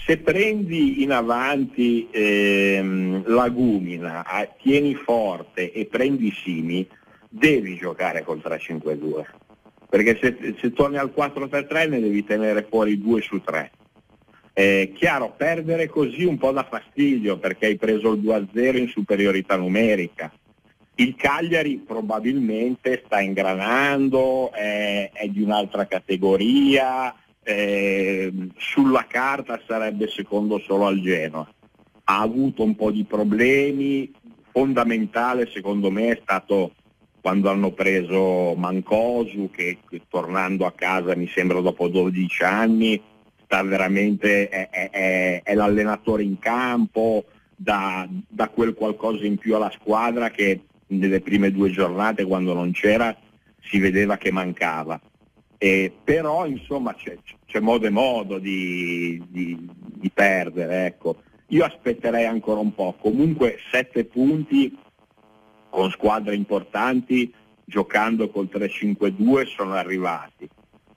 se prendi in avanti ehm, Lagumina, eh, tieni forte e prendi Simi, devi giocare col 3-5-2. Perché se, se, torni al 4-3-3 ne devi tenere fuori 2 su 3. È chiaro, perdere così un po' da fastidio perché hai preso il 2-0 in superiorità numerica. Il Cagliari probabilmente sta ingranando, è, è di un'altra categoria, eh, sulla carta sarebbe secondo solo al Genoa. Ha avuto un po' di problemi, fondamentale secondo me è stato quando hanno preso Mancosu che, che tornando a casa mi sembra dopo 12 anni sta veramente è, è, è l'allenatore in campo, da, da quel qualcosa in più alla squadra che nelle prime due giornate quando non c'era si vedeva che mancava. Eh, però insomma c'è, c'è, modo e modo di, di, di perdere. Ecco. Io aspetterei ancora un po', comunque sette punti con squadre importanti giocando col 3-5-2 sono arrivati.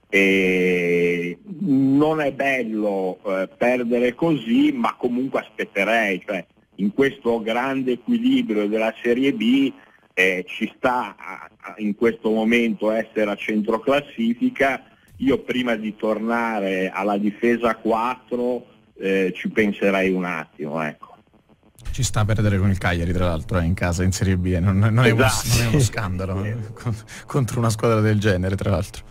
E non è bello eh, perdere così, ma comunque aspetterei, cioè, in questo grande equilibrio della Serie B eh, ci sta a, a, in questo momento essere a centro classifica, io prima di tornare alla difesa 4 eh, ci penserei un attimo. Ecco. Ci sta a perdere con il Cagliari, tra l'altro, eh, in casa, in Serie B, eh, non, non, è, uno, esatto. non è uno scandalo eh, contro una squadra del genere, tra l'altro.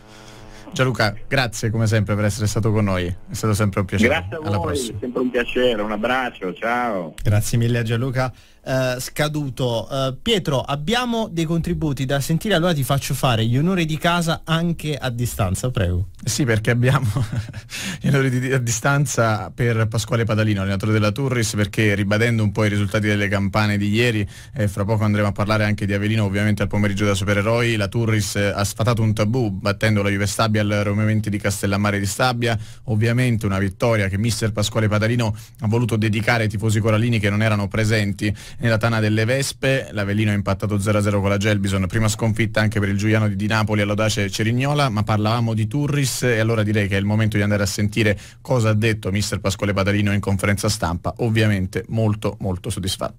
Gianluca, grazie come sempre per essere stato con noi, è stato sempre un piacere. Grazie a voi, è sempre un piacere, un abbraccio, ciao. Grazie mille a Gianluca eh, scaduto. Uh, Pietro, abbiamo dei contributi da sentire, allora ti faccio fare gli onori di casa anche a distanza, prego. Sì, perché abbiamo gli onori di, a distanza per Pasquale Padalino, allenatore della Turris, perché ribadendo un po' i risultati delle campane di ieri, eh, fra poco andremo a parlare anche di Avelino, ovviamente al pomeriggio da supereroi, la Turris eh, ha sfatato un tabù battendo la Juve Stabia al Romeo 20 di Castellammare di Stabia, ovviamente una vittoria che mister Pasquale Padalino ha voluto dedicare ai tifosi corallini che non erano presenti nella Tana delle Vespe, l'Avellino ha impattato 0-0 con la Gelbison, prima sconfitta anche per il Giuliano di Napoli all'Audace Cerignola, ma parlavamo di Turris e allora direi che è il momento di andare a sentire cosa ha detto mister Pasquale Padalino in conferenza stampa, ovviamente molto molto soddisfatto.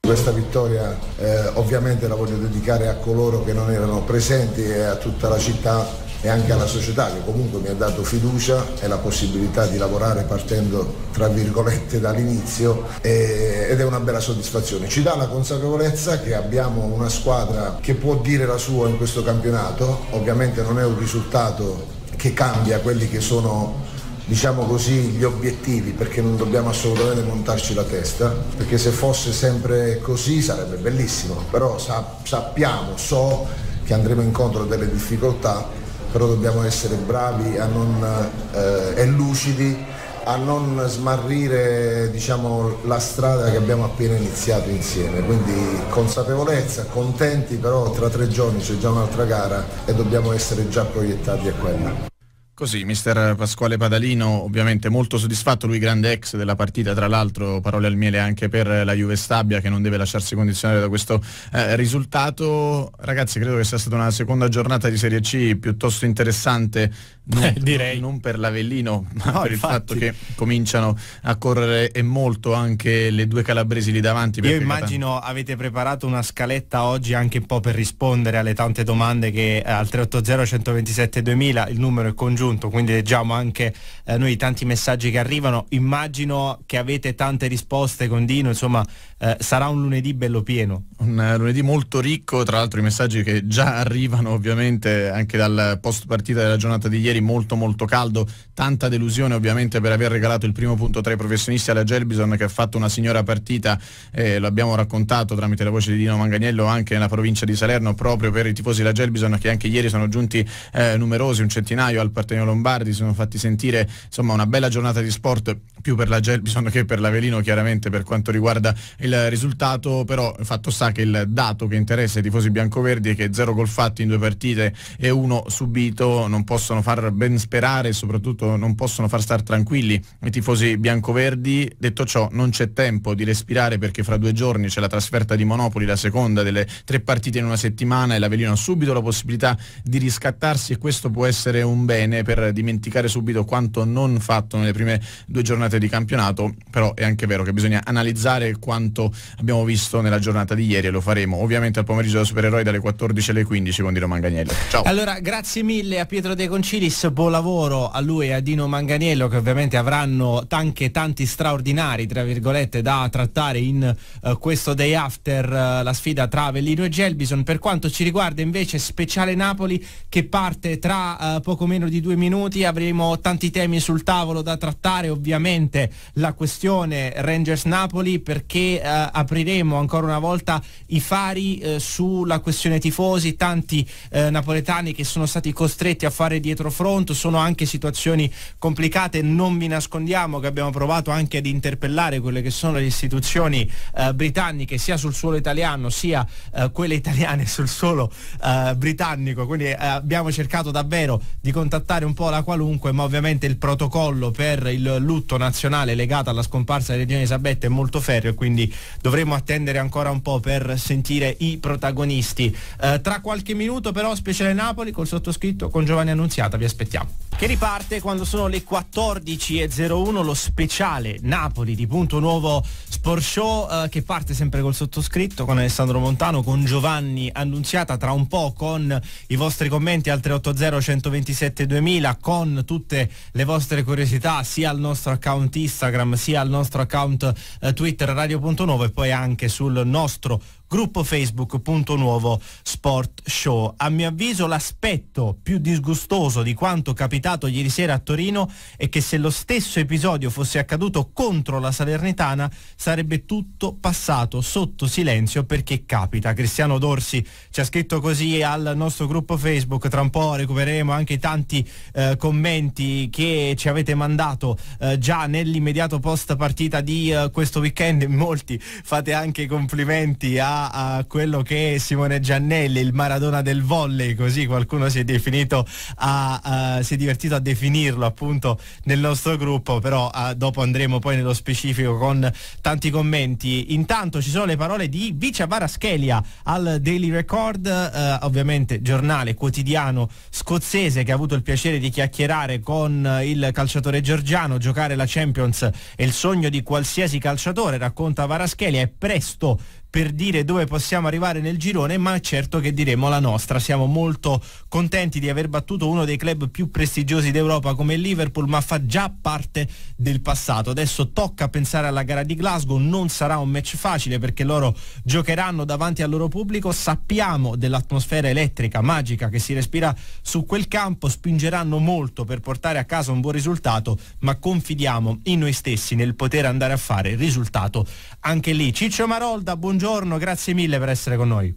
Questa vittoria eh, ovviamente la voglio dedicare a coloro che non erano presenti e a tutta la città e anche alla società che comunque mi ha dato fiducia e la possibilità di lavorare partendo tra virgolette dall'inizio e, ed è una bella soddisfazione. Ci dà la consapevolezza che abbiamo una squadra che può dire la sua in questo campionato, ovviamente non è un risultato che cambia quelli che sono diciamo così, gli obiettivi perché non dobbiamo assolutamente montarci la testa, perché se fosse sempre così sarebbe bellissimo, però sa- sappiamo, so che andremo incontro a delle difficoltà, però dobbiamo essere bravi non, eh, e lucidi a non smarrire diciamo, la strada che abbiamo appena iniziato insieme. Quindi consapevolezza, contenti, però tra tre giorni c'è già un'altra gara e dobbiamo essere già proiettati a quella. Così, mister Pasquale Padalino, ovviamente molto soddisfatto, lui grande ex della partita, tra l'altro parole al miele anche per la Juve Stabia che non deve lasciarsi condizionare da questo eh, risultato. Ragazzi, credo che sia stata una seconda giornata di Serie C piuttosto interessante, non, eh, direi. non per l'Avellino, ma no, per infatti. il fatto che cominciano a correre e molto anche le due calabresi lì davanti. Io immagino Catan... avete preparato una scaletta oggi anche un po' per rispondere alle tante domande che eh, al 380 127 2000 il numero è congiunto quindi leggiamo anche eh, noi tanti messaggi che arrivano. Immagino che avete tante risposte con Dino, insomma eh, sarà un lunedì bello pieno. Un lunedì molto ricco, tra l'altro i messaggi che già arrivano ovviamente anche dal post partita della giornata di ieri, molto molto caldo, tanta delusione ovviamente per aver regalato il primo punto tra i professionisti alla Gelbison che ha fatto una signora partita, eh, lo abbiamo raccontato tramite la voce di Dino Manganiello anche nella provincia di Salerno proprio per i tifosi della Gelbison che anche ieri sono giunti eh, numerosi, un centinaio al Partenio Lombardi, si sono fatti sentire insomma una bella giornata di sport più per la Gelbison che per l'Avelino chiaramente per quanto riguarda il risultato, però fatto sta che il dato che interessa ai tifosi biancoverdi è che zero gol fatti in due partite e uno subito non possono far ben sperare e soprattutto non possono far stare tranquilli i tifosi biancoverdi. Detto ciò non c'è tempo di respirare perché fra due giorni c'è la trasferta di Monopoli, la seconda delle tre partite in una settimana e l'Avelino ha subito la possibilità di riscattarsi e questo può essere un bene per dimenticare subito quanto non fatto nelle prime due giornate di campionato, però è anche vero che bisogna analizzare quanto abbiamo visto nella giornata di ieri e lo faremo ovviamente al pomeriggio da Supereroi dalle 14 alle 15 con Dino Manganiello. Ciao. Allora, grazie mille a Pietro De Concilis, buon lavoro a lui e a Dino Manganiello che ovviamente avranno anche tanti straordinari, tra virgolette, da trattare in uh, questo day after uh, la sfida tra Avellino e Gelbison. Per quanto ci riguarda invece speciale Napoli che parte tra uh, poco meno di due minuti, avremo tanti temi sul tavolo da trattare, ovviamente la questione Rangers Napoli perché apriremo ancora una volta i fari sulla questione tifosi, tanti napoletani che sono stati costretti a fare dietro fronte, sono anche situazioni complicate, non vi nascondiamo che abbiamo provato anche ad interpellare quelle che sono le istituzioni eh, britanniche sia sul suolo italiano sia eh, quelle italiane sul suolo eh, britannico, quindi eh, abbiamo cercato davvero di contattare un po' la qualunque, ma ovviamente il protocollo per il lutto nazionale legato alla scomparsa di Regina Isabetta è molto ferro e quindi dovremo attendere ancora un po' per sentire i protagonisti. Eh, tra qualche minuto però speciale Napoli col sottoscritto con Giovanni Annunziata, vi aspettiamo. Che riparte quando sono le 14.01 lo speciale Napoli di Punto Nuovo Sport Show eh, che parte sempre col sottoscritto con Alessandro Montano, con Giovanni Annunziata, tra un po' con i vostri commenti al 380 127 2000, con tutte le vostre curiosità sia al nostro account Instagram sia al nostro account eh, Twitter Radio.9 e poi anche sul nostro gruppo Facebook Punto Nuovo Sport Show. A mio avviso l'aspetto più disgustoso di quanto capitato ieri sera a Torino è che se lo stesso episodio fosse accaduto contro la Salernitana sarebbe tutto passato sotto silenzio perché capita. Cristiano Dorsi ci ha scritto così al nostro gruppo Facebook, tra un po' recupereremo anche i tanti eh, commenti che ci avete mandato eh, già nell'immediato post partita di eh, questo weekend, molti fate anche complimenti a a, quello che è Simone Giannelli, il Maradona del volley, così qualcuno si è definito a, a, si è divertito a definirlo appunto nel nostro gruppo, però dopo andremo poi nello specifico con tanti commenti. Intanto ci sono le parole di Vicia Varaschelia al Daily Record, eh, ovviamente giornale quotidiano scozzese che ha avuto il piacere di chiacchierare con il calciatore Giorgiano, giocare la Champions è il sogno di qualsiasi calciatore, racconta Varaschelia, è presto per dire dove possiamo arrivare nel girone, ma certo che diremo la nostra. Siamo molto contenti di aver battuto uno dei club più prestigiosi d'Europa come il Liverpool, ma fa già parte del passato. Adesso tocca pensare alla gara di Glasgow, non sarà un match facile perché loro giocheranno davanti al loro pubblico, sappiamo dell'atmosfera elettrica magica che si respira su quel campo, spingeranno molto per portare a casa un buon risultato, ma confidiamo in noi stessi nel poter andare a fare il risultato anche lì. Ciccio Marolda, buongiorno, grazie mille per essere con noi.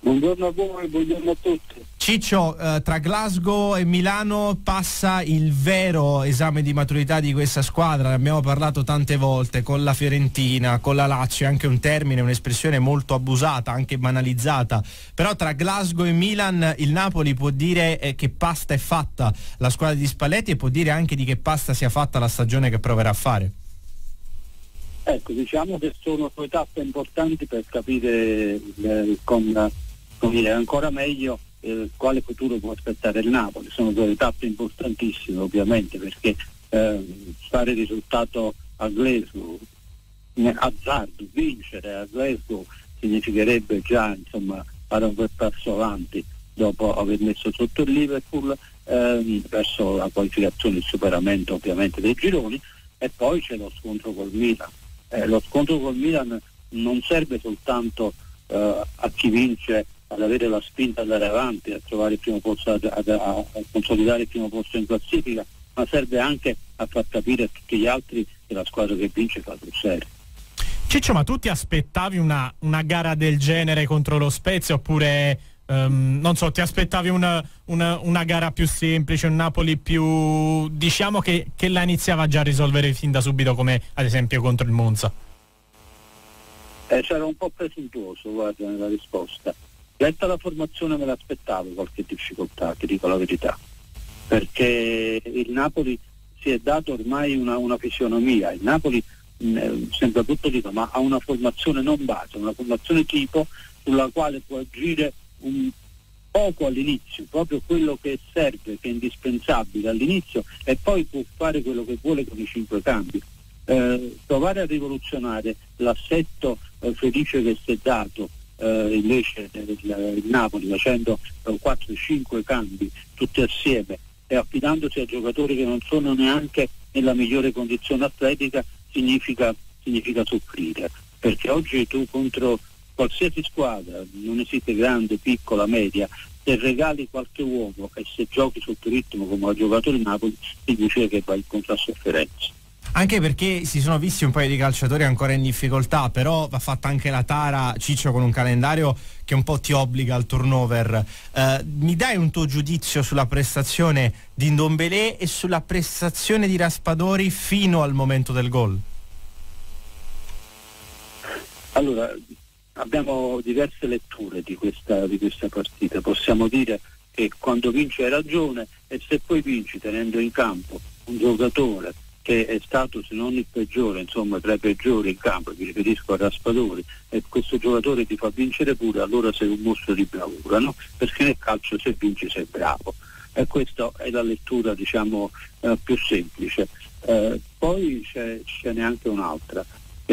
Buongiorno a voi, buongiorno a tutti. Ciccio, eh, tra Glasgow e Milano passa il vero esame di maturità di questa squadra, ne abbiamo parlato tante volte con la Fiorentina, con la Lazio, è anche un termine, un'espressione molto abusata, anche banalizzata, però tra Glasgow e Milan il Napoli può dire eh, che pasta è fatta la squadra di Spalletti e può dire anche di che pasta sia fatta la stagione che proverà a fare. Ecco, diciamo che sono due tappe importanti per capire eh, con dire, ancora meglio eh, quale futuro può aspettare il Napoli. Sono due tappe importantissime ovviamente perché eh, fare risultato a Glasgow, azzardo, vincere a Glasgow significherebbe già insomma, fare un bel passo avanti dopo aver messo sotto il Liverpool ehm, verso la qualificazione e il superamento ovviamente dei gironi e poi c'è lo scontro col Milan. Eh, lo scontro col Milan non serve soltanto eh, a chi vince ad avere la spinta ad andare avanti, a trovare il primo posto, a, a, a, consolidare il primo posto in classifica, ma serve anche a far capire a tutti gli altri che la squadra che vince fa più serio. Ciccio, ma tu ti aspettavi una, una, gara del genere contro lo Spezia oppure um, non so, ti aspettavi una, una, una, gara più semplice, un Napoli più diciamo che, che la iniziava già a risolvere fin da subito come ad esempio contro il Monza? Eh, c'era un po' presuntuoso, guarda, nella risposta. Letta la formazione me l'aspettavo qualche difficoltà, ti dico la verità, perché il Napoli si è dato ormai una, una fisionomia, il Napoli mh, eh, sembra tutto dico, ma ha una formazione non base, una formazione tipo sulla quale può agire un poco all'inizio, proprio quello che serve, che è indispensabile all'inizio e poi può fare quello che vuole con i cinque cambi. Eh, provare a rivoluzionare l'assetto eh, felice che si è dato eh, invece del Napoli facendo eh, 4-5 cambi tutti assieme e affidandosi a giocatori che non sono neanche nella migliore condizione atletica significa, significa soffrire perché oggi tu contro qualsiasi squadra, non esiste grande, piccola, media, se regali qualche uomo e se giochi sotto ritmo come ha giocato il Napoli significa che vai incontro a sofferenza. Anche perché si sono visti un paio di calciatori ancora in difficoltà, però va fatta anche la tara, Ciccio, con un calendario che un po' ti obbliga al turnover. Eh, mi dai un tuo giudizio sulla prestazione di Ndombele e sulla prestazione di Raspadori fino al momento del gol? Allora, abbiamo diverse letture di questa, di questa partita. Possiamo dire che quando vince hai ragione e se poi vinci tenendo in campo un giocatore che è stato se non il peggiore, insomma tra i peggiori in campo, mi riferisco a Raspadori, e questo giocatore ti fa vincere pure, allora sei un mostro di bravura, no? Perché nel calcio se vinci sei bravo. E questa è la lettura diciamo eh, più semplice. Eh, poi ce n'è anche un'altra,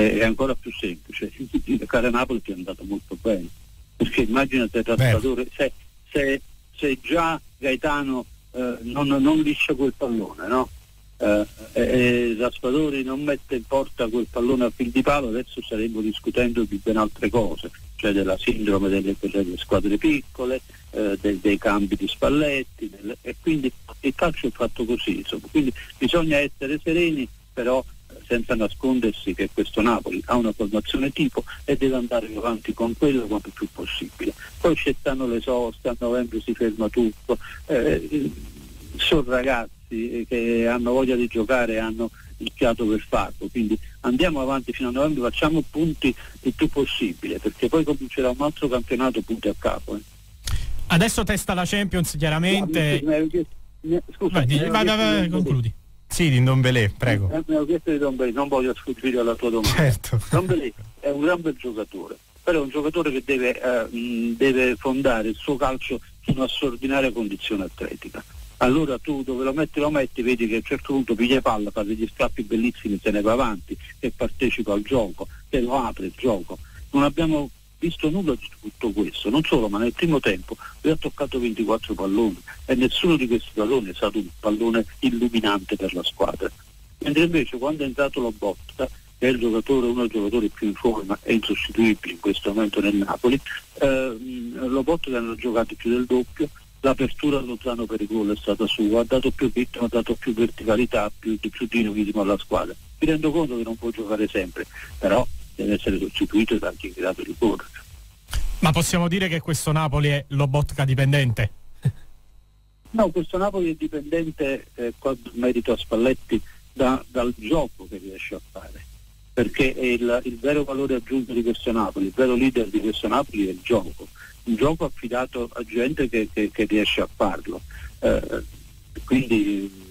è ancora più semplice. Il Care Napoli ti è andato molto bene. Perché immaginate Raspadori, se, se, se, già Gaetano eh, non, non liscia quel pallone, no? eh, eh, Raspadori non mette in porta quel pallone a fil di palo, adesso staremmo discutendo di ben altre cose, cioè della sindrome delle, delle squadre piccole, eh, dei, dei, cambi di Spalletti, delle, e quindi il calcio è fatto così, insomma. quindi bisogna essere sereni, però senza nascondersi che questo Napoli ha una formazione tipo e deve andare avanti con quello quanto più possibile. Poi ci stanno le soste, a novembre si ferma tutto, eh, sono ragazzi che hanno voglia di giocare hanno il fiato per farlo, quindi andiamo avanti fino a novembre, facciamo punti il più possibile, perché poi comincerà un altro campionato punti a capo. Eh. Adesso testa la Champions chiaramente. No, scusa, vai, vai, vai, vai concludi. Sì, di Ndombele, prego. Eh, chiesto di Ndombele, non voglio sfuggire alla tua domanda. Certo. Ndombele è un gran bel giocatore, però è un giocatore che deve, eh, deve fondare il suo calcio su una straordinaria condizione atletica allora tu dove lo metti lo metti, vedi che a un certo punto piglia palla, fa degli strappi bellissimi, se ne va avanti, che partecipa al gioco, che lo apre il gioco non abbiamo visto nulla di tutto questo, non solo, ma nel primo tempo lui ha toccato 24 palloni e nessuno di questi palloni è stato un pallone illuminante per la squadra. Mentre invece quando è entrato lo Botta, che è il giocatore, uno dei giocatori più in forma e insostituibili in questo momento nel Napoli, eh, lo Botta che hanno giocato più del doppio, l'apertura lontano per il gol è stata sua, ha dato più ritmo, ha dato più verticalità, più, più dinamismo alla squadra. Mi rendo conto che non può giocare sempre, però deve essere sostituito da chi è in grado di correre. Ma possiamo dire che questo Napoli è Lobotka dipendente? No, questo Napoli è dipendente, eh, con merito a Spalletti, da, dal gioco che riesce a fare. Perché il, il, vero valore aggiunto di questo Napoli, il vero leader di questo Napoli è il gioco. Un gioco affidato a gente che, che, che riesce a farlo. Eh, quindi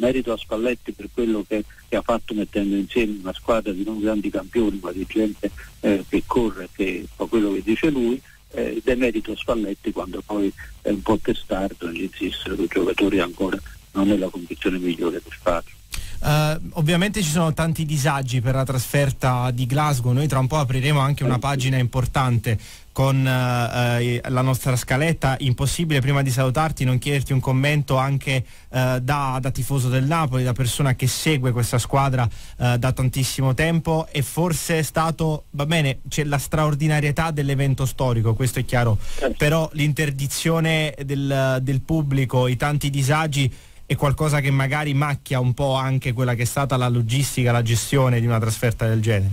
merito a Spalletti per quello che, che, ha fatto mettendo insieme una squadra di non grandi campioni ma di gente eh, che corre, che fa quello che dice lui eh, demerito a Spalletti quando poi è un po' testardo e insiste che i giocatori ancora non nella condizione migliore per farlo. Uh, ovviamente ci sono tanti disagi per la trasferta di Glasgow, noi tra un po' apriremo anche una pagina importante con uh, la nostra scaletta. Impossibile prima di salutarti non chiederti un commento anche uh, da, da, tifoso del Napoli, da persona che segue questa squadra da tantissimo tempo e forse è stato, va bene, c'è la straordinarietà dell'evento storico, questo è chiaro, certo. però l'interdizione del, del pubblico, i tanti disagi è qualcosa che magari macchia un po' anche quella che è stata la logistica, la gestione di una trasferta del genere?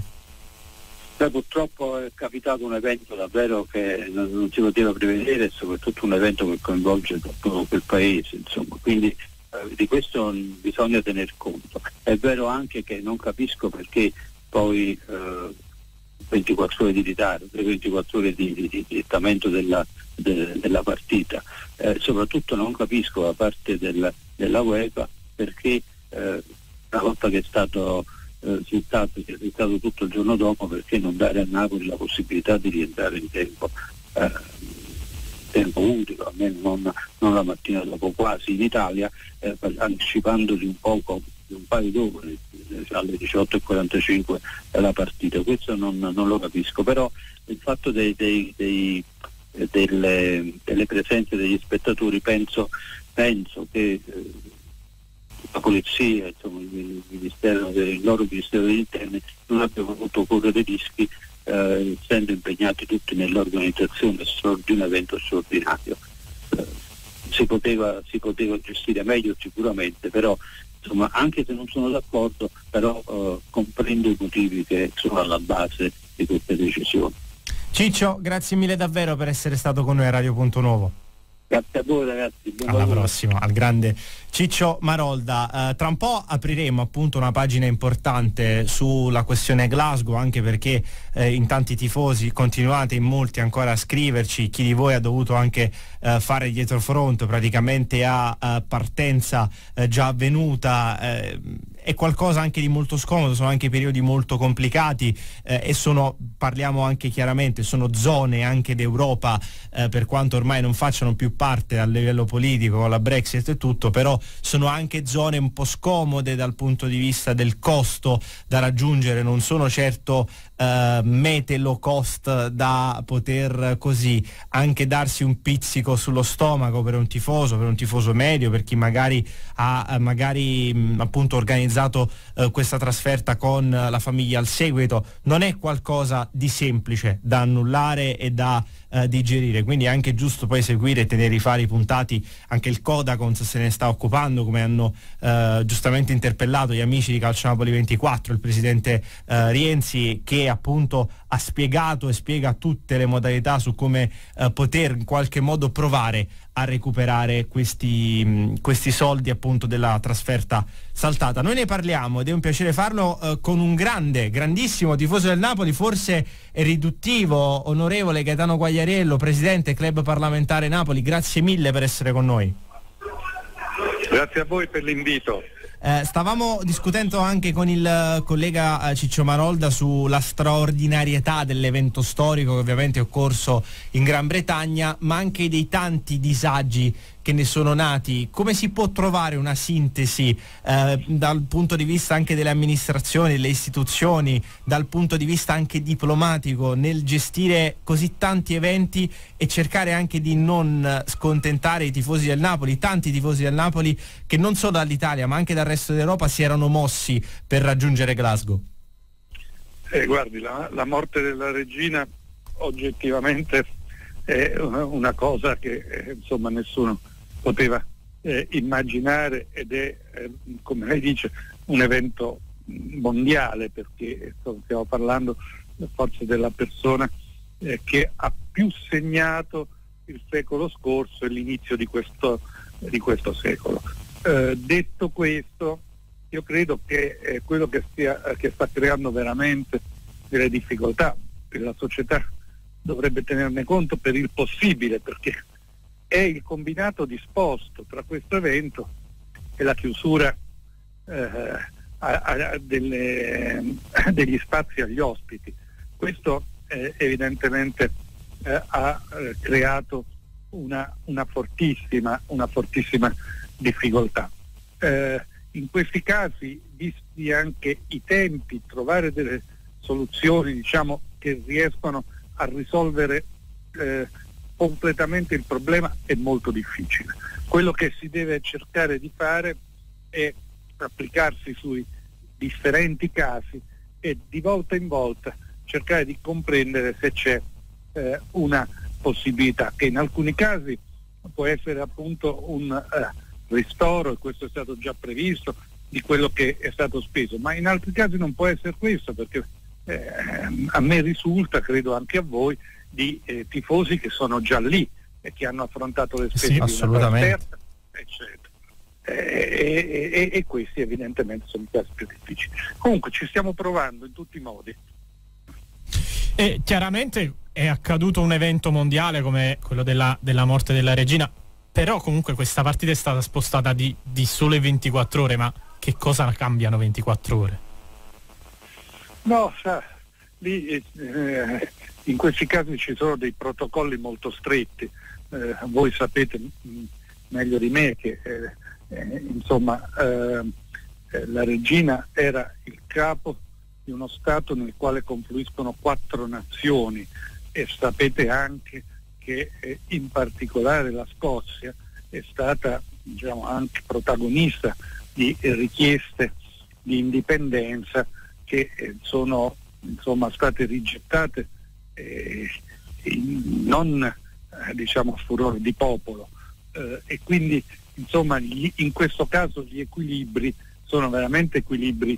Beh, purtroppo è capitato un evento davvero che non, non si poteva prevedere soprattutto un evento che coinvolge tutto quel paese, insomma. quindi eh, di questo bisogna tener conto. È vero anche che non capisco perché poi eh, 24 ore di ritardo, 24 ore di, di, di dittamento della, de, della partita. Eh, soprattutto non capisco da parte del, della UEFA perché eh, una volta che è stato eh, che è risultato tutto il giorno dopo, perché non dare a Napoli la possibilità di rientrare in tempo, eh, tempo utile, almeno non, non, la mattina dopo, quasi in Italia, eh, anticipandosi un poco un paio d'ore eh, alle 18.45 la partita, questo non, non, lo capisco, però il fatto dei, dei, dei delle, delle, presenze degli spettatori penso, penso che eh, la polizia, insomma, il, ministero, il loro Ministero degli Interni non abbia voluto correre rischi eh, essendo impegnati tutti nell'organizzazione di un evento straordinario. Eh, si, poteva, si, poteva, gestire meglio sicuramente, però insomma, anche se non sono d'accordo, però eh, comprendo i motivi che sono alla base di queste decisioni. Ciccio, grazie mille davvero per essere stato con noi a Radio Punto Nuovo. Grazie a voi ragazzi. Buon Alla prossima, al grande Ciccio Marolda. Eh, tra un po' apriremo appunto una pagina importante sulla questione Glasgow, anche perché eh, in tanti tifosi continuate in molti ancora a scriverci, chi di voi ha dovuto anche eh, fare dietro fronte praticamente a partenza eh, già avvenuta eh, è qualcosa anche di molto scomodo, sono anche periodi molto complicati eh, e sono, parliamo anche chiaramente, sono zone anche d'Europa, eh, per quanto ormai non facciano più parte a livello politico con la Brexit e tutto, però sono anche zone un po' scomode dal punto di vista del costo da raggiungere, non sono certo eh, mete low cost da poter così anche darsi un pizzico sullo stomaco per un tifoso, per un tifoso medio, per chi magari ha eh, magari mh, appunto organizzato eh, questa trasferta con la famiglia al seguito, non è qualcosa di semplice da annullare e da eh, digerire, quindi è anche giusto poi seguire e tenere i fari puntati, anche il Codacons se ne sta occupando, come hanno eh, giustamente interpellato gli amici di Calcio Napoli 24, il presidente eh, Rienzi che appunto ha spiegato e spiega tutte le modalità su come eh, poter in qualche modo provare a recuperare questi, mh, questi, soldi appunto della trasferta saltata. Noi ne parliamo ed è un piacere farlo eh, con un grande, grandissimo tifoso del Napoli, forse riduttivo, onorevole Gaetano Guagliariello, presidente club parlamentare Napoli, grazie mille per essere con noi. Grazie a voi per l'invito. Eh, stavamo discutendo anche con il collega eh, Ciccio Marolda sulla straordinarietà dell'evento storico che ovviamente è occorso in Gran Bretagna, ma anche dei tanti disagi che ne sono nati, come si può trovare una sintesi eh, dal punto di vista anche delle amministrazioni, delle istituzioni, dal punto di vista anche diplomatico nel gestire così tanti eventi e cercare anche di non scontentare i tifosi del Napoli, tanti tifosi del Napoli che non solo dall'Italia ma anche dal resto d'Europa si erano mossi per raggiungere Glasgow? Eh, guardi, la, la, morte della regina oggettivamente è una cosa che eh, insomma nessuno poteva eh, immaginare ed è, eh, come lei dice, un evento mondiale perché stiamo parlando forse della persona eh, che ha più segnato il secolo scorso e l'inizio di questo, di questo secolo. Eh, detto questo, io credo che eh, quello che, stia, che, sta creando veramente delle difficoltà, che la società dovrebbe tenerne conto per il possibile, perché è il combinato disposto tra questo evento e la chiusura eh, a, a delle, degli spazi agli ospiti. Questo eh, evidentemente eh, ha eh, creato una, una, fortissima, una fortissima difficoltà. Eh, in questi casi, visti anche i tempi, trovare delle soluzioni diciamo, che riescono a risolvere eh, completamente il problema è molto difficile. Quello che si deve cercare di fare è applicarsi sui differenti casi e di volta in volta cercare di comprendere se c'è eh, una possibilità che in alcuni casi può essere appunto un eh, ristoro, e questo è stato già previsto, di quello che è stato speso, ma in altri casi non può essere questo perché eh, a me risulta, credo anche a voi, di eh, tifosi che sono già lì e che hanno affrontato le spese sì, assolutamente. eccetera. E, e, e, questi evidentemente sono i casi più difficili. Comunque ci stiamo provando in tutti i modi. E chiaramente è accaduto un evento mondiale come quello della, della morte della regina, però comunque questa partita è stata spostata di, di sole 24 ore, ma che cosa cambiano 24 ore? No, sa, lì eh, in questi casi ci sono dei protocolli molto stretti. Eh, voi sapete mh, mm, meglio di me che eh, eh insomma eh, eh, la regina era il capo di uno Stato nel quale confluiscono quattro nazioni e sapete anche che in particolare la Scozia è stata diciamo, anche protagonista di richieste di indipendenza che sono insomma, state rigettate eh, non eh, diciamo, a furore di popolo eh, e quindi insomma, gli, in questo caso gli equilibri sono veramente equilibri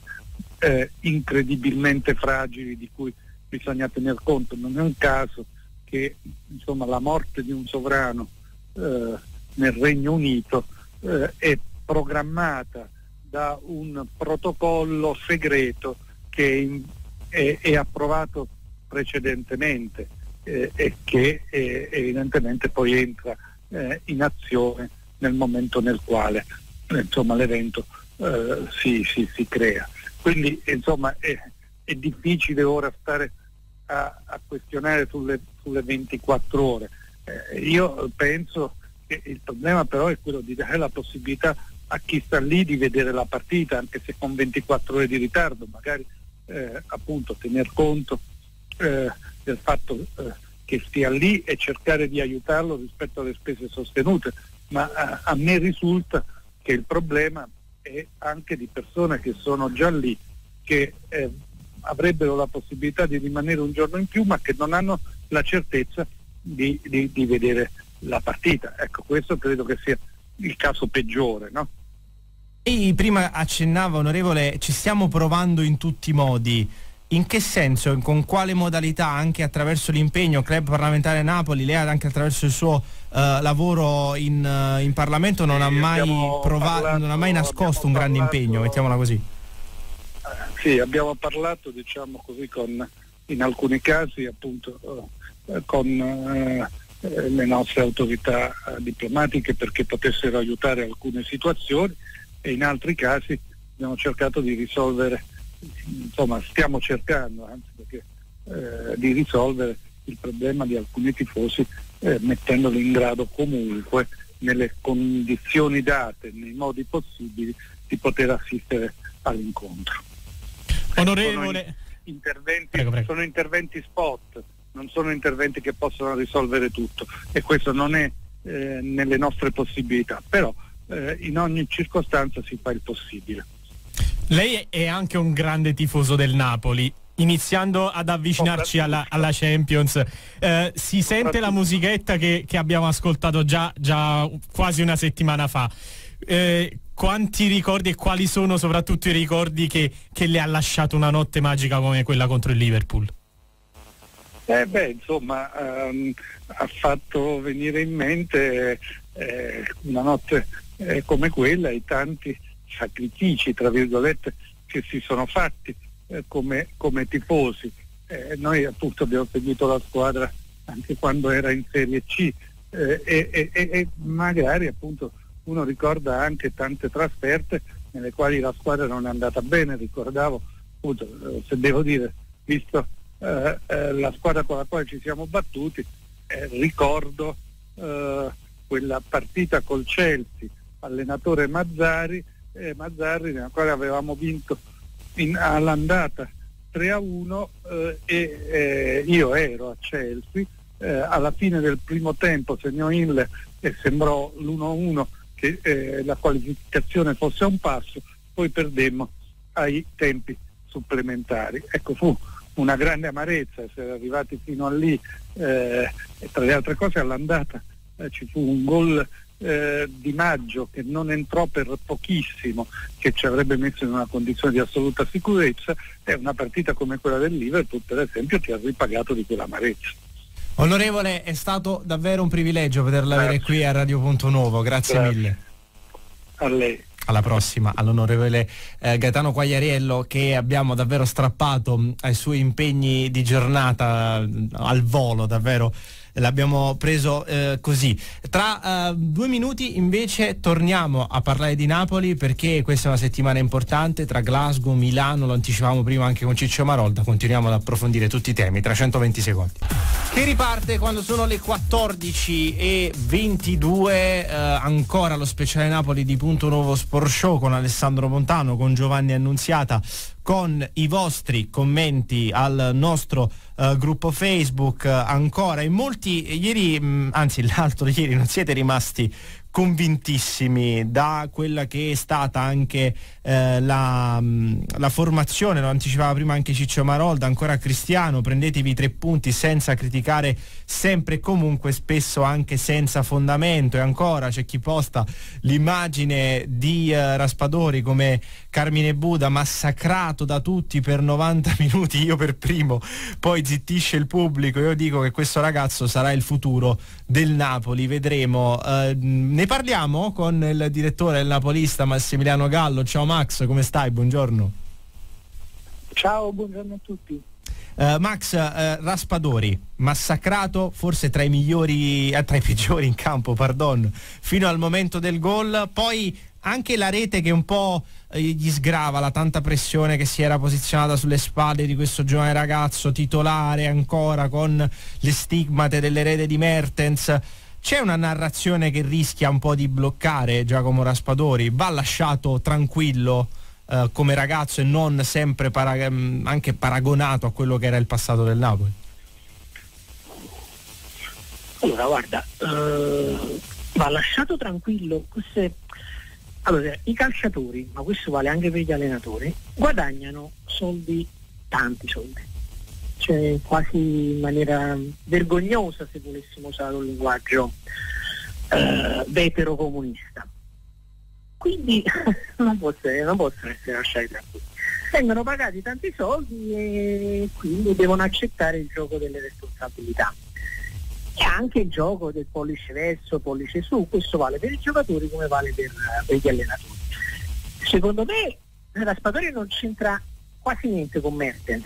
eh, incredibilmente fragili di cui bisogna tener conto. Non è un caso che insomma, la morte di un sovrano eh, nel Regno Unito eh, è programmata da un protocollo segreto che è, è approvato precedentemente eh, e che eh, evidentemente poi entra eh, in azione nel momento nel quale insomma, l'evento eh, si, si, si, crea. Quindi insomma, è, è difficile ora stare a, a questionare sulle, sulle, 24 ore. Eh, io penso che il problema però è quello di dare la possibilità a chi sta lì di vedere la partita, anche se con 24 ore di ritardo, magari eh, appunto tener conto eh, del fatto eh, che stia lì e cercare di aiutarlo rispetto alle spese sostenute. Ma a, a me risulta che il problema è anche di persone che sono già lì, che eh, avrebbero la possibilità di rimanere un giorno in più ma che non hanno la certezza di, di, di vedere la partita. Ecco, questo credo che sia il caso peggiore, no? Lei prima accennava, onorevole, ci stiamo provando in tutti i modi. In che senso? Con quale modalità? Anche attraverso l'impegno Club Parlamentare Napoli, lei anche attraverso il suo uh, lavoro in, uh, in, Parlamento non, sì, ha mai provato, parlato, non ha mai nascosto un grande parlato, impegno, mettiamola così. Sì, abbiamo parlato, diciamo così, con, in alcuni casi appunto uh, con le nostre autorità diplomatiche perché potessero aiutare alcune situazioni e in altri casi abbiamo cercato di risolvere, insomma stiamo cercando anzi perché, eh, di risolvere il problema di alcuni tifosi eh, mettendoli in grado comunque nelle condizioni date, nei modi possibili, di poter assistere all'incontro. Onorevole. Sono, interventi, prego, prego. sono interventi spot, non sono interventi che possono risolvere tutto e questo non è eh, nelle nostre possibilità, però eh, in ogni circostanza si fa il possibile. Lei è anche un grande tifoso del Napoli. Iniziando ad avvicinarci alla, alla Champions, eh, si sente la musichetta che, che abbiamo ascoltato già, già, quasi una settimana fa. Eh, quanti ricordi e quali sono soprattutto i ricordi che, che, le ha lasciato una notte magica come quella contro il Liverpool? Eh beh, insomma, ehm, ha fatto venire in mente eh, una notte eh, come quella i tanti sacrifici, tra virgolette, che si sono fatti eh, come, come, tifosi. Eh, noi appunto abbiamo seguito la squadra anche quando era in Serie C eh, e, e, e, magari appunto uno ricorda anche tante trasferte nelle quali la squadra non è andata bene, ricordavo appunto, eh, se devo dire, visto eh, eh, la squadra con la quale ci siamo battuti, ricordo quella partita col Chelsea, allenatore Mazzari, Mazzarri nella quale avevamo vinto in, all'andata 3 a 1 eh, e eh, io ero a Chelsea, eh, alla fine del primo tempo segnò Hill e sembrò l'1-1 che eh, la qualificazione fosse a un passo, poi perdemmo ai tempi supplementari. Ecco, fu una grande amarezza essere arrivati fino a lì eh, e tra le altre cose all'andata eh, ci fu un gol eh, di maggio che non entrò per pochissimo, che ci avrebbe messo in una condizione di assoluta sicurezza, è una partita come quella del Liverpool, per esempio, ti ha ripagato di quell'amarezza. Onorevole, è stato davvero un privilegio poterla Grazie. avere qui a Radio Punto Nuovo, grazie, Grazie. mille. A lei alla prossima all'onorevole eh, Gaetano Quagliariello che abbiamo davvero strappato ai suoi impegni di giornata al volo davvero l'abbiamo preso eh, così. Tra uh, due minuti invece torniamo a parlare di Napoli perché questa è una settimana importante tra Glasgow, Milano, lo anticipavamo prima anche con Ciccio Marolda, continuiamo ad approfondire tutti i temi tra 120 secondi. Che riparte quando sono le 14 e 22, eh, ancora lo speciale Napoli di Punto Nuovo Sport Show con Alessandro Montano, con Giovanni Annunziata, con i vostri commenti al nostro uh, gruppo Facebook uh, ancora. In molti ieri mh, mm, anzi l'altro ieri non siete rimasti convintissimi da quella che è stata anche eh, la, mm, la, formazione, lo anticipava prima anche Ciccio Marolda, ancora Cristiano, prendetevi tre punti senza criticare sempre e comunque, spesso anche senza fondamento e ancora c'è chi posta l'immagine di eh, Raspadori come Carmine Buda massacrato da tutti per 90 minuti, io per primo, poi zittisce il pubblico, io dico che questo ragazzo sarà il futuro del Napoli, vedremo. Eh, ne parliamo con il direttore del Napolista Massimiliano Gallo. Ciao Max, come stai? Buongiorno. Ciao, buongiorno a tutti. Uh, Max uh, Raspadori, massacrato forse tra i migliori, uh, tra i peggiori in campo, pardon, fino al momento del gol, poi anche la rete che un po' gli sgrava la tanta pressione che si era posizionata sulle spalle di questo giovane ragazzo titolare ancora con le stigmate dell'erede di Mertens c'è una narrazione che rischia un po' di bloccare Giacomo Raspadori, va lasciato tranquillo eh, come ragazzo e non sempre para- mm, anche paragonato a quello che era il passato del Napoli? Allora, guarda, eh, va lasciato tranquillo, queste... allora, i calciatori, ma questo vale anche per gli allenatori, guadagnano soldi, tanti soldi cioè quasi in maniera vergognosa se volessimo usare un linguaggio eh, vetero-comunista. Quindi non, possono, possono essere lasciati tranquilli. Vengono pagati tanti soldi e quindi devono accettare il gioco delle responsabilità. E anche il gioco del pollice verso, pollice su, questo vale per i giocatori come vale per, per gli allenatori. Secondo me Raspadori non c'entra quasi niente con Mertens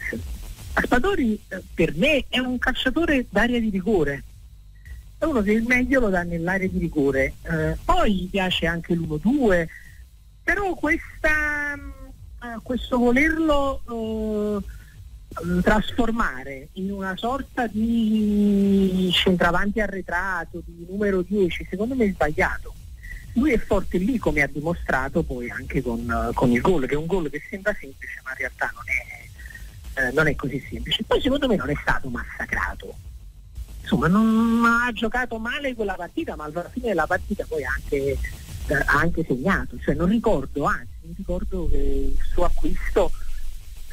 Aspadori eh, per me è un calciatore d'area di rigore, è uno che il meglio lo dà nell'area di rigore, eh, poi gli piace anche l'1-2, però questa, uh, questo volerlo uh, mm, trasformare in una sorta di centravanti arretrato, di numero 10, secondo me è sbagliato. Lui è forte lì come ha dimostrato poi anche con, con il gol, che è un gol che sembra semplice ma in realtà non è, eh, non è così semplice. Poi secondo me non è stato massacrato. Insomma, non ha giocato male quella partita, ma alla fine della partita poi anche, eh, ha anche segnato. Cioè, non ricordo, anzi, non ricordo che il suo acquisto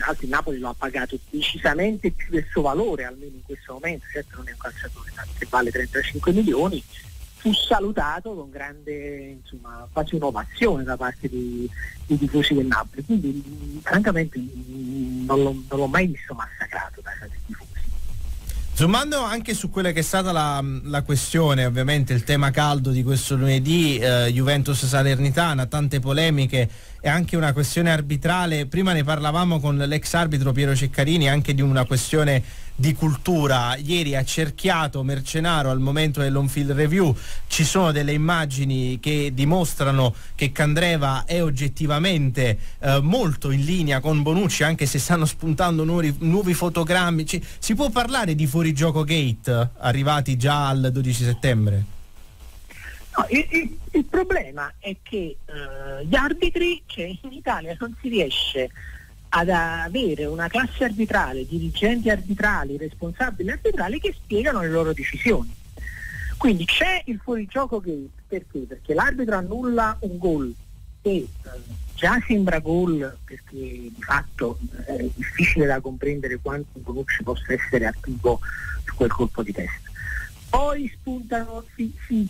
tra l'altro il Napoli lo ha pagato decisamente più del suo valore, almeno in questo momento, certo non è un calciatore che vale 35 milioni, fu salutato con grande, insomma, quasi un'ovazione da parte dei, dei tifosi del Napoli, quindi francamente non l'ho, non l'ho mai visto massacrato dai tifosi. Zoomando anche su quella che è stata la, la, questione, ovviamente il tema caldo di questo lunedì, eh, Juventus Salernitana, tante polemiche e anche una questione arbitrale. Prima ne parlavamo con l'ex arbitro Piero Ceccarini anche di una questione di cultura. Ieri ha cerchiato Mercenaro al momento dell'on-field review. Ci sono delle immagini che dimostrano che Candreva è oggettivamente eh, molto in linea con Bonucci, anche se stanno spuntando nuovi, nuovi fotogrammi. Ci, si può parlare di fuorigioco gate arrivati già al 12 settembre? No, il, il, il, problema è che uh, gli arbitri, cioè in Italia non si riesce ad avere una classe arbitrale, dirigenti arbitrali, responsabili arbitrali che spiegano le loro decisioni. Quindi c'è il fuorigioco gate, perché? Perché l'arbitro annulla un gol che eh, già sembra gol perché di fatto eh, è difficile da comprendere quanto un Bonucci possa essere attivo su quel colpo di testa. Poi spuntano, si, si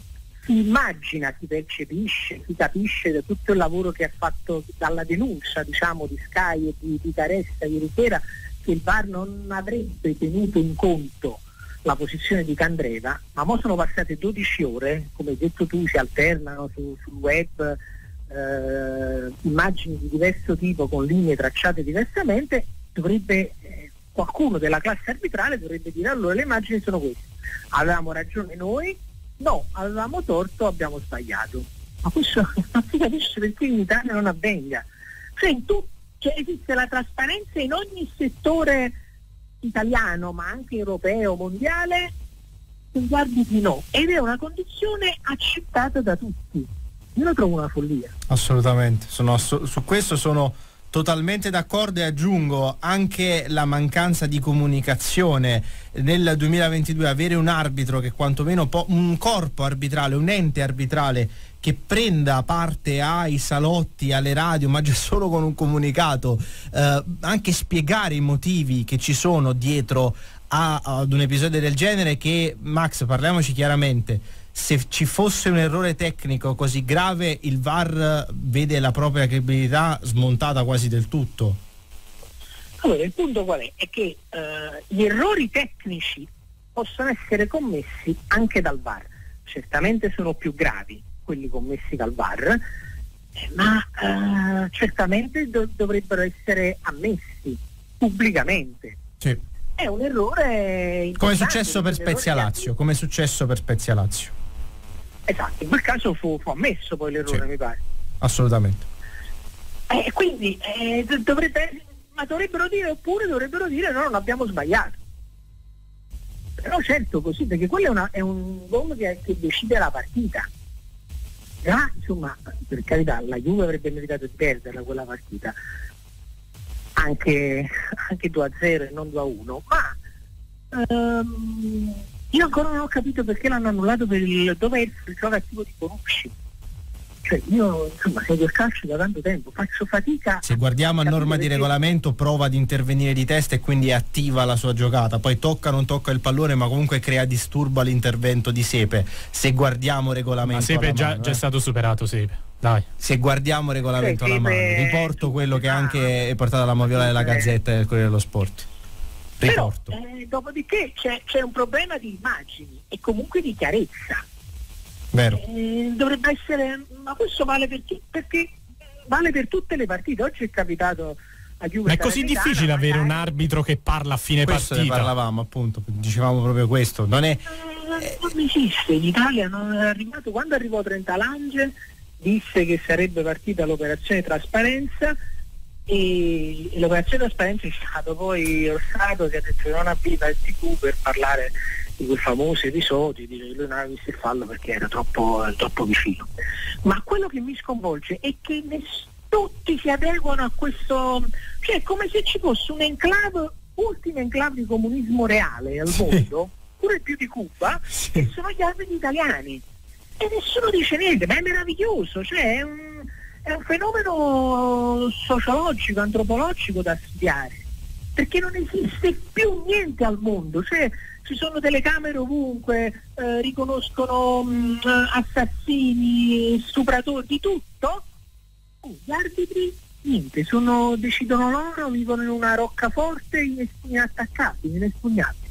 si immagina, si percepisce, si capisce da tutto il lavoro che ha fatto dalla denuncia diciamo, di Sky e di, di Caressa ieri sera che il VAR non avrebbe tenuto in conto la posizione di Candreva, ma ora sono passate 12 ore, come hai detto tu, si alternano su, sul web eh, immagini di diverso tipo con linee tracciate diversamente, dovrebbe eh, qualcuno della classe arbitrale dovrebbe dire allora le immagini sono queste. Avevamo ragione noi, no, avevamo torto, abbiamo sbagliato. Ma questo non si capisce perché in Italia non avvenga. Cioè, tu, cioè esiste la trasparenza in ogni settore italiano, ma anche europeo, mondiale, tu guardi di no. Ed è una condizione accettata da tutti. Io la trovo una follia. Assolutamente, sono, su questo sono Totalmente d'accordo e aggiungo anche la mancanza di comunicazione. Nel 2022, avere un arbitro che quantomeno po- un corpo arbitrale, un ente arbitrale che prenda parte ai salotti, alle radio, ma già solo con un comunicato, eh, anche spiegare i motivi che ci sono dietro a, ad un episodio del genere che, Max, parliamoci chiaramente, se ci fosse un errore tecnico così grave il VAR vede la propria credibilità smontata quasi del tutto. Allora il punto qual è? È che eh, gli errori tecnici possono essere commessi anche dal VAR. Certamente sono più gravi quelli commessi dal VAR, eh, ma eh, certamente do- dovrebbero essere ammessi pubblicamente. Sì. È un errore come è successo per Spezia Lazio, come è successo per Spezia Lazio. Esatto, in quel caso fu, fu ammesso poi l'errore, sì, mi pare. Assolutamente. Eh, quindi eh, dovrebbe, ma dovrebbero dire oppure dovrebbero dire no, non abbiamo sbagliato. Però certo così, perché quello è, una, è un gol che, che, decide la partita. Già, insomma, per carità, la Juve avrebbe meritato di perderla quella partita, anche, anche 2-0 e non 2-1, ma ehm, io ancora non ho capito perché l'hanno annullato per il dove è il gioco attivo di Bonucci. Cioè io insomma seguo il calcio da tanto tempo, faccio fatica. Se guardiamo a norma di regolamento prova ad intervenire di testa e quindi attiva la sua giocata, poi tocca o non tocca il pallone ma comunque crea disturbo all'intervento di Sepe. Se guardiamo regolamento... Ma Sepe è già, eh. già stato superato Sepe. Dai. Se guardiamo regolamento alla mano, riporto quello che anche è portato alla moviola della Gazzetta del Corriere dello Sport. Però, eh, dopodiché c'è, c'è, un problema di immagini e comunque di chiarezza. Eh, dovrebbe essere, ma questo vale per, perché vale per tutte le partite. Oggi è capitato a Juve. Ma è così difficile avere un arbitro che parla a fine questo partita. Ne parlavamo appunto, dicevamo proprio questo. Non, è, eh, non esiste, in Italia non è arrivato, quando arrivò Trentalange disse che sarebbe partita l'operazione trasparenza e, l'operazione trasparenza è stato poi Orsato che ha detto che non avviva il TV per parlare di quei famosi episodi, di lui non aveva visto il fallo perché era troppo, troppo vicino. Ma quello che mi sconvolge è che ness- tutti si adeguano a questo, cioè è come se ci fosse un enclave, ultima enclave di comunismo reale al mondo, pure più di Cuba, sì. che sono gli arbitri italiani. E nessuno dice niente, ma è meraviglioso, cioè è un è un fenomeno sociologico, antropologico da studiare, perché non esiste più niente al mondo, cioè ci sono telecamere ovunque, eh, riconoscono mh, mm, assassini, stupratori, di tutto. Oh, gli arbitri niente, sono, decidono loro, vivono in una roccaforte inattaccabili, inespugnabili.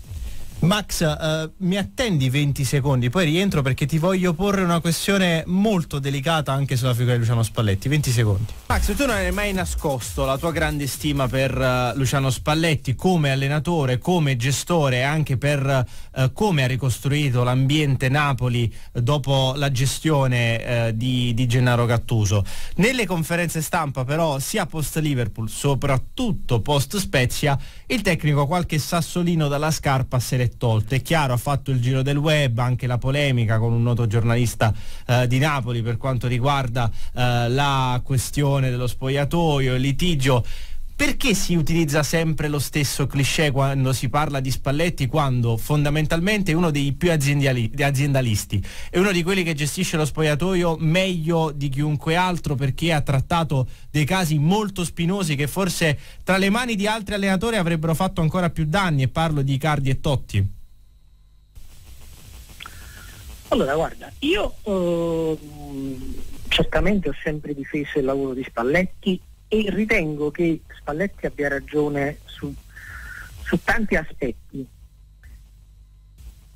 Max, uh, mi attendi 20 secondi, poi rientro perché ti voglio porre una questione molto delicata anche sulla figura di Luciano Spalletti. 20 secondi. Max, tu non hai mai nascosto la tua grande stima per uh, Luciano Spalletti come allenatore, come gestore anche per uh, come ha ricostruito l'ambiente Napoli dopo la gestione di, di Gennaro Gattuso. Nelle conferenze stampa però, sia post Liverpool, soprattutto post Spezia, il tecnico qualche sassolino dalla scarpa se l'è tolto. È chiaro, ha fatto il giro del web, anche la polemica con un noto giornalista eh, di Napoli per quanto riguarda eh, la questione dello spogliatoio, il litigio. Perché si utilizza sempre lo stesso cliché quando si parla di Spalletti quando fondamentalmente è uno dei più aziendalisti, è uno di quelli che gestisce lo spogliatoio meglio di chiunque altro perché ha trattato dei casi molto spinosi che forse tra le mani di altri allenatori avrebbero fatto ancora più danni e parlo di Cardi e Totti? Allora guarda, io eh, certamente ho sempre difeso il lavoro di Spalletti e ritengo che Spalletti abbia ragione su, su tanti aspetti.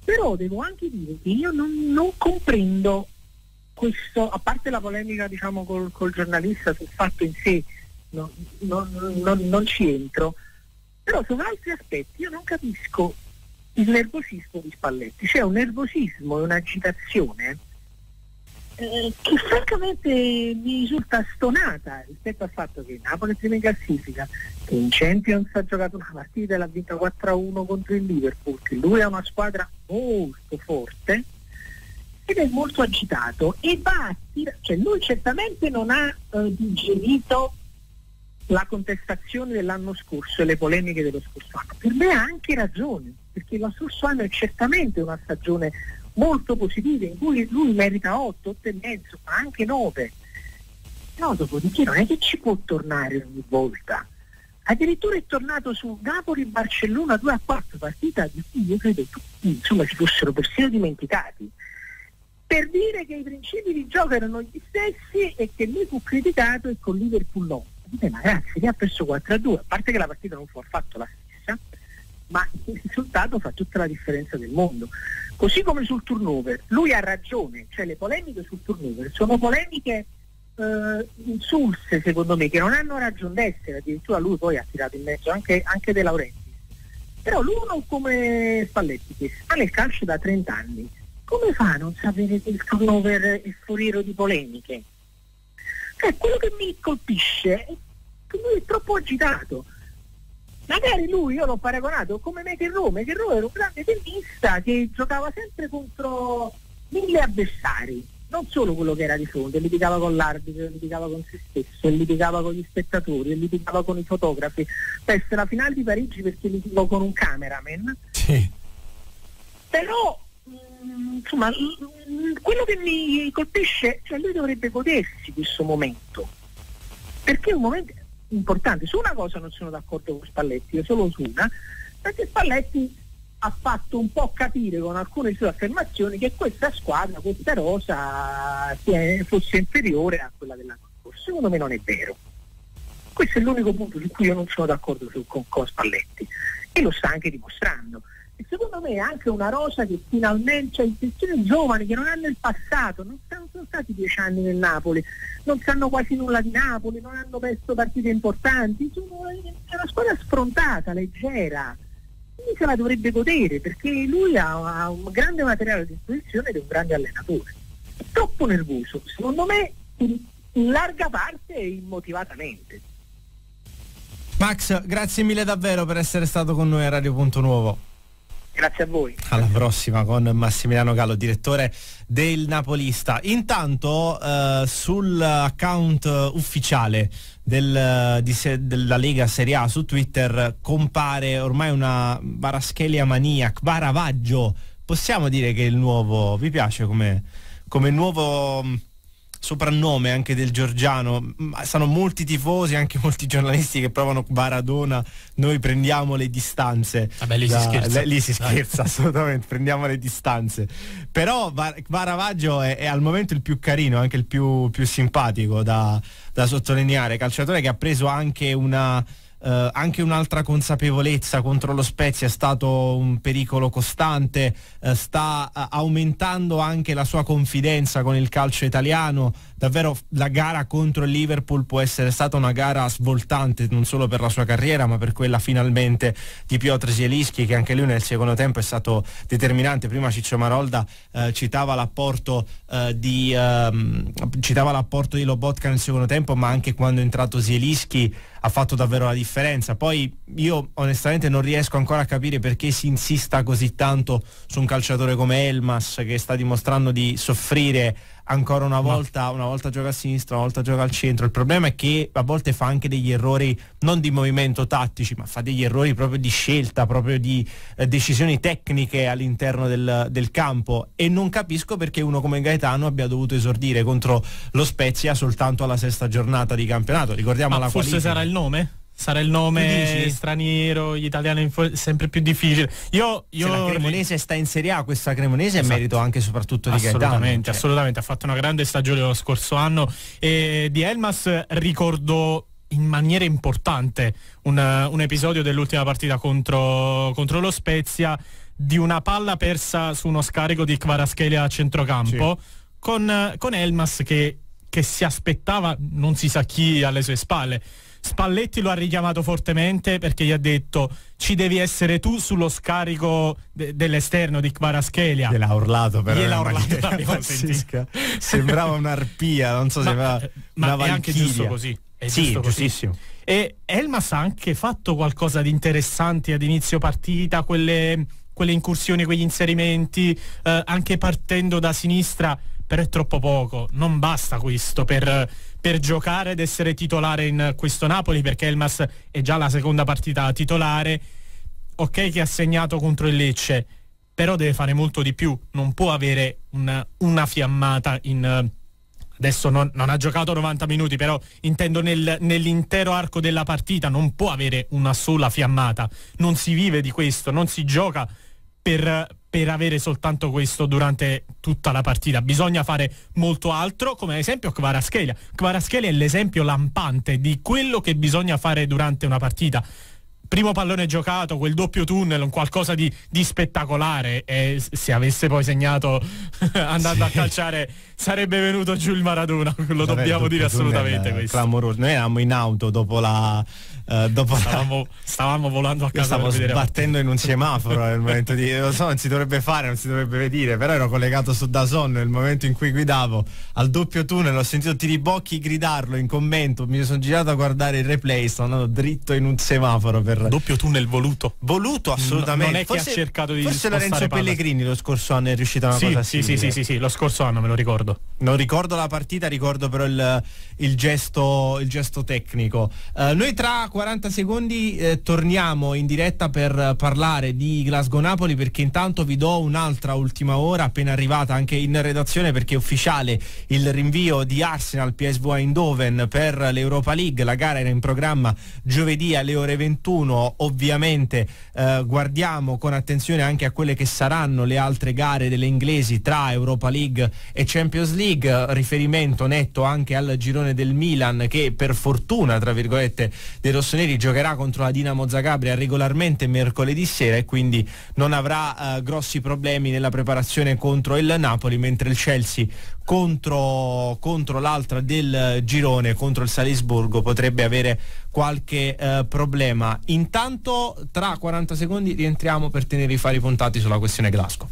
Però devo anche dire che io non, non comprendo questo, a parte la polemica diciamo col, col giornalista sul fatto in sé, no, no, no, non ci entro, però su altri aspetti io non capisco il nervosismo di Spalletti, c'è un nervosismo e un'agitazione eh, che francamente mi risulta stonata rispetto al fatto che Napoli è prima in classifica, che in Champions ha giocato una partita e l'ha vinta 4-1 contro il Liverpool, che lui ha una squadra molto forte ed è molto agitato e va a tirare, cioè lui certamente non ha eh, digerito la contestazione dell'anno scorso e le polemiche dello scorso anno. Per me ha anche ragione, perché lo scorso anno è certamente una stagione molto positive in cui lui merita 8, 8 e mezzo, ma anche 9. No, dopodiché non è che ci può tornare ogni volta. Addirittura è tornato su Napoli-Barcellona 2 a 4 partita di cui io credo tutti insomma, si fossero persino dimenticati. Per dire che i principi di gioco erano gli stessi e che lui fu criticato e con Liverpool no. Ma ragazzi, lì ha perso 4 a 2, a parte che la partita non fu affatto la stessa, ma il risultato fa tutta la differenza del mondo. Così come sul turnover, lui ha ragione, cioè le polemiche sul turnover sono polemiche eh, insulse secondo me, che non hanno ragione d'essere, addirittura lui poi ha tirato in mezzo anche, anche De Laurenti. Però l'uno come Spalletti, che sta nel calcio da 30 anni, come fa a non sapere che il turnover è foriero di polemiche? Cioè, quello che mi colpisce è che lui è troppo agitato magari lui io l'ho paragonato come McEnroe, McEnroe era un grande tennista che giocava sempre contro mille avversari, non solo quello che era di fronte, litigava con l'arbitro, litigava con se stesso, litigava con gli spettatori, litigava con i fotografi, perse la finale di Parigi perché litigò con un cameraman. Sì. Però mh, mm, insomma mh, quello che mi colpisce, cioè lui dovrebbe godersi questo momento. Perché è un momento importante. Su una cosa non sono d'accordo con Spalletti, solo su una, perché Spalletti ha fatto un po' capire con alcune sue affermazioni che questa squadra, questa rosa, fosse inferiore a quella dell'anno scorso. Secondo me non è vero. Questo è l'unico punto su cui io non sono d'accordo con, con Spalletti e lo sta anche dimostrando. E secondo me è anche una rosa che finalmente, cioè persone giovani che non hanno il passato, non sono, sono stati dieci anni nel Napoli, non sanno quasi nulla di Napoli, non hanno perso partite importanti, sono, è una squadra sfrontata, leggera, quindi se la dovrebbe godere perché lui ha, ha un grande materiale a disposizione ed è un grande allenatore. È troppo nervoso, secondo me in, in larga parte immotivatamente. Max, grazie mille davvero per essere stato con noi a Radio Punto Nuovo. Grazie a voi. Alla prossima con Massimiliano Gallo, direttore del Napolista. Intanto eh, sull'account ufficiale del, di, della Lega Serie A su Twitter compare ormai una Baraschelia maniac, Baravaggio. Possiamo dire che il nuovo, vi piace come, come nuovo soprannome anche del Giorgiano. Sono molti tifosi, anche molti giornalisti che provano Baradona. Noi prendiamo le distanze. Vabbè, lì da, si scherza. lì si scherza, assolutamente. Prendiamo le distanze. Però Baravaggio è, è, al momento il più carino, anche il più, più simpatico da, da sottolineare. Calciatore che ha preso anche una eh, anche un'altra consapevolezza contro lo Spezia è stato un pericolo costante, eh, sta eh, aumentando anche la sua confidenza con il calcio italiano, davvero la gara contro il Liverpool può essere stata una gara svoltante non solo per la sua carriera ma per quella finalmente di Piotr Zielinski che anche lui nel secondo tempo è stato determinante, prima Ciccio Marolda eh, citava l'apporto eh, di ehm, di Lobotka nel secondo tempo ma anche quando è entrato Zielinski ha fatto davvero la differenza. Poi io onestamente non riesco ancora a capire perché si insista così tanto su un calciatore come Elmas che sta dimostrando di soffrire ancora una volta, una volta gioca a sinistra, una volta gioca al centro. Il problema è che a volte fa anche degli errori non di movimento tattici, ma fa degli errori proprio di scelta, proprio di eh, decisioni tecniche all'interno del, del, campo e non capisco perché uno come Gaetano abbia dovuto esordire contro lo Spezia soltanto alla sesta giornata di campionato. Ricordiamo ma la forse qualifica. sarà il nome? Sarà il nome straniero, gli italiani è sempre più difficile. Io, io... Se la Cremonese sta in Serie A, questa Cremonese esatto. è merito anche e soprattutto di Gaetano. Assolutamente, cioè. assolutamente, ha fatto una grande stagione lo scorso anno e di Elmas ricordo in maniera importante un, un episodio dell'ultima partita contro, contro, lo Spezia di una palla persa su uno scarico di Kvaraschelia a centrocampo sì. con, con Elmas che, che si aspettava non si sa chi alle sue spalle Spalletti lo ha richiamato fortemente perché gli ha detto ci devi essere tu sullo scarico de- dell'esterno di Kvaraschelia. Gliel'ha urlato però. Gliel'ha urlato, Sembrava un'arpia, non so se ma, va, ma è anche giusto così. È sì, giusto giustissimo. Così. E Elmas ha anche fatto qualcosa di interessante ad inizio partita, quelle, quelle incursioni, quegli inserimenti, eh, anche partendo da sinistra, però è troppo poco. Non basta questo per per giocare ed essere titolare in questo Napoli perché Elmas è già la seconda partita titolare. Ok che ha segnato contro il Lecce, però deve fare molto di più, non può avere una, una fiammata in... Adesso non, non, ha giocato 90 minuti, però intendo nel, nell'intero arco della partita non può avere una sola fiammata. Non si vive di questo, non si gioca per, per avere soltanto questo durante tutta la partita. Bisogna fare molto altro, come ad esempio Kvaraschelia. Kvaraschelia è l'esempio lampante di quello che bisogna fare durante una partita primo pallone giocato, quel doppio tunnel, un qualcosa di, di spettacolare e se avesse poi segnato andando sì. a calciare sarebbe venuto giù il Maradona, lo dobbiamo dire assolutamente questo. Clamoroso. Noi eravamo in auto dopo la Uh, dopo stavamo, stavamo, volando a casa stavo sbattendo in un semaforo nel momento di lo so non si dovrebbe fare non si dovrebbe vedere però ero collegato su Dazon nel momento in cui guidavo al doppio tunnel ho sentito Tiribocchi gridarlo in commento mi sono girato a guardare il replay sto andando dritto in un semaforo per doppio tunnel voluto. Voluto assolutamente. no, non è che forse, ha cercato di forse Lorenzo Pellegrini lo scorso anno è riuscito a una sì, cosa sì, sì, sì, sì, sì, lo scorso anno me lo ricordo. Non ricordo la partita ricordo però il, il, gesto, il gesto tecnico. Uh, noi tra 40 secondi eh, torniamo in diretta per parlare di Glasgow-Napoli perché intanto vi do un'altra ultima ora appena arrivata anche in redazione perché è ufficiale il rinvio di Arsenal PSV Eindhoven per l'Europa League. La gara era in programma giovedì alle ore 21. Ovviamente eh, guardiamo con attenzione anche a quelle che saranno le altre gare delle inglesi tra Europa League e Champions League. Riferimento netto anche al girone del Milan che per fortuna tra virgolette dei rossoneri giocherà contro la Dinamo Zagabria regolarmente mercoledì sera e quindi non avrà eh, grossi problemi nella preparazione contro il Napoli, mentre il Chelsea contro, contro l'altra del girone, contro il Salisburgo, potrebbe avere qualche eh, problema. Intanto tra 40 secondi rientriamo per tenere i fari puntati sulla questione Glasgow.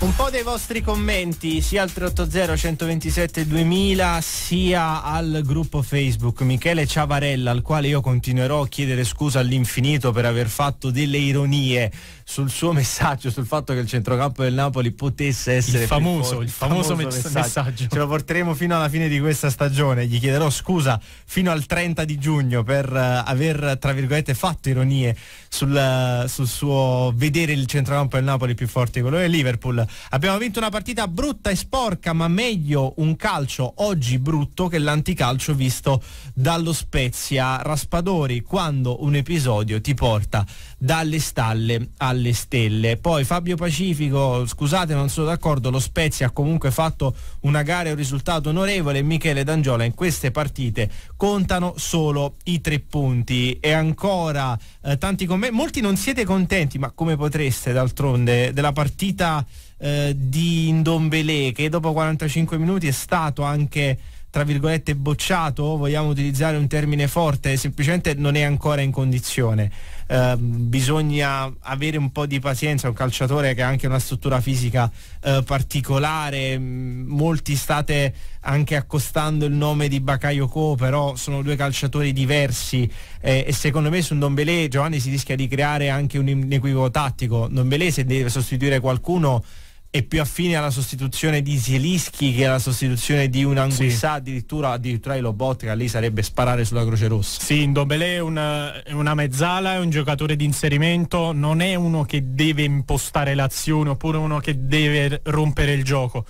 Un po' dei vostri commenti sia al 380 127 2000 sia al gruppo Facebook Michele Ciavarella al quale io continuerò a chiedere scusa all'infinito per aver fatto delle ironie sul suo messaggio sul fatto che il centrocampo del Napoli potesse essere il famoso, il famoso, famoso messaggio. messaggio. Ce lo porteremo fino alla fine di questa stagione. Gli chiederò scusa fino al 30 di giugno per uh, aver, tra virgolette, fatto ironie sul, uh, sul, suo vedere il centrocampo del Napoli più forte di quello del Liverpool. Abbiamo vinto una partita brutta e sporca, ma meglio un calcio oggi brutto che l'anticalcio visto dallo Spezia. Raspadori, quando un episodio ti porta dalle stalle alle stelle. Poi Fabio Pacifico, scusate non sono d'accordo, lo Spezia ha comunque fatto una gara e un risultato onorevole, Michele D'Angiola in queste partite contano solo i tre punti e ancora eh, tanti commenti, molti non siete contenti, ma come potreste d'altronde della partita eh, di Ndombele che dopo 45 minuti è stato anche tra virgolette bocciato, vogliamo utilizzare un termine forte, semplicemente non è ancora in condizione. Eh, bisogna avere un po' di pazienza, un calciatore che ha anche una struttura fisica eh, particolare, mm, molti state anche accostando il nome di Bakayoko, però sono due calciatori diversi eh, e secondo me su Ndombele Giovanni si rischia di creare anche un inequivoco tattico. Ndombele se deve sostituire qualcuno è più affine alla sostituzione di Zielischi che alla sostituzione di un Anguissà, sì. addirittura, addirittura di Lobotka, lì sarebbe sparare sulla Croce Rossa. Sì, Ndombele è una, è una mezzala, è un giocatore di inserimento, non è uno che deve impostare l'azione oppure uno che deve rompere il gioco.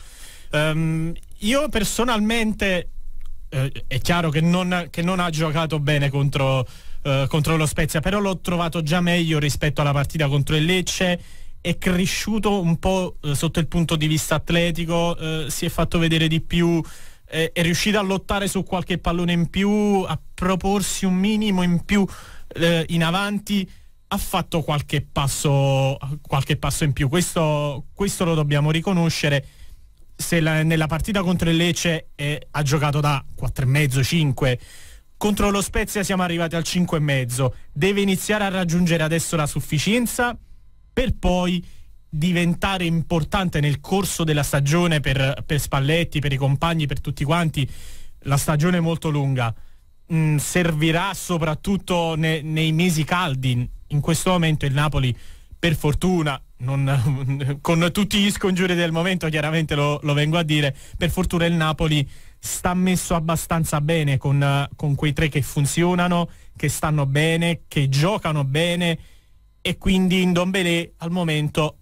Um, io personalmente eh, è chiaro che non, che non, ha giocato bene contro, eh, contro lo Spezia, però l'ho trovato già meglio rispetto alla partita contro il Lecce è cresciuto un po' eh, sotto il punto di vista atletico, eh, si è fatto vedere di più, eh, è riuscito a lottare su qualche pallone in più, a proporsi un minimo in più eh, in avanti, ha fatto qualche passo, qualche passo in più, questo, questo lo dobbiamo riconoscere. Se la, nella partita contro il Lecce eh, ha giocato da 4,5-5 contro lo Spezia siamo arrivati al 5,5 deve iniziare a raggiungere adesso la sufficienza per poi diventare importante nel corso della stagione per, per Spalletti, per i compagni, per tutti quanti. La stagione è molto lunga. Mm, servirà soprattutto ne, nei mesi caldi. In questo momento il Napoli, per fortuna, non, con tutti gli scongiuri del momento, chiaramente lo, lo, vengo a dire, per fortuna il Napoli sta messo abbastanza bene con, con quei tre che funzionano, che stanno bene, che giocano bene e quindi in Dombele al momento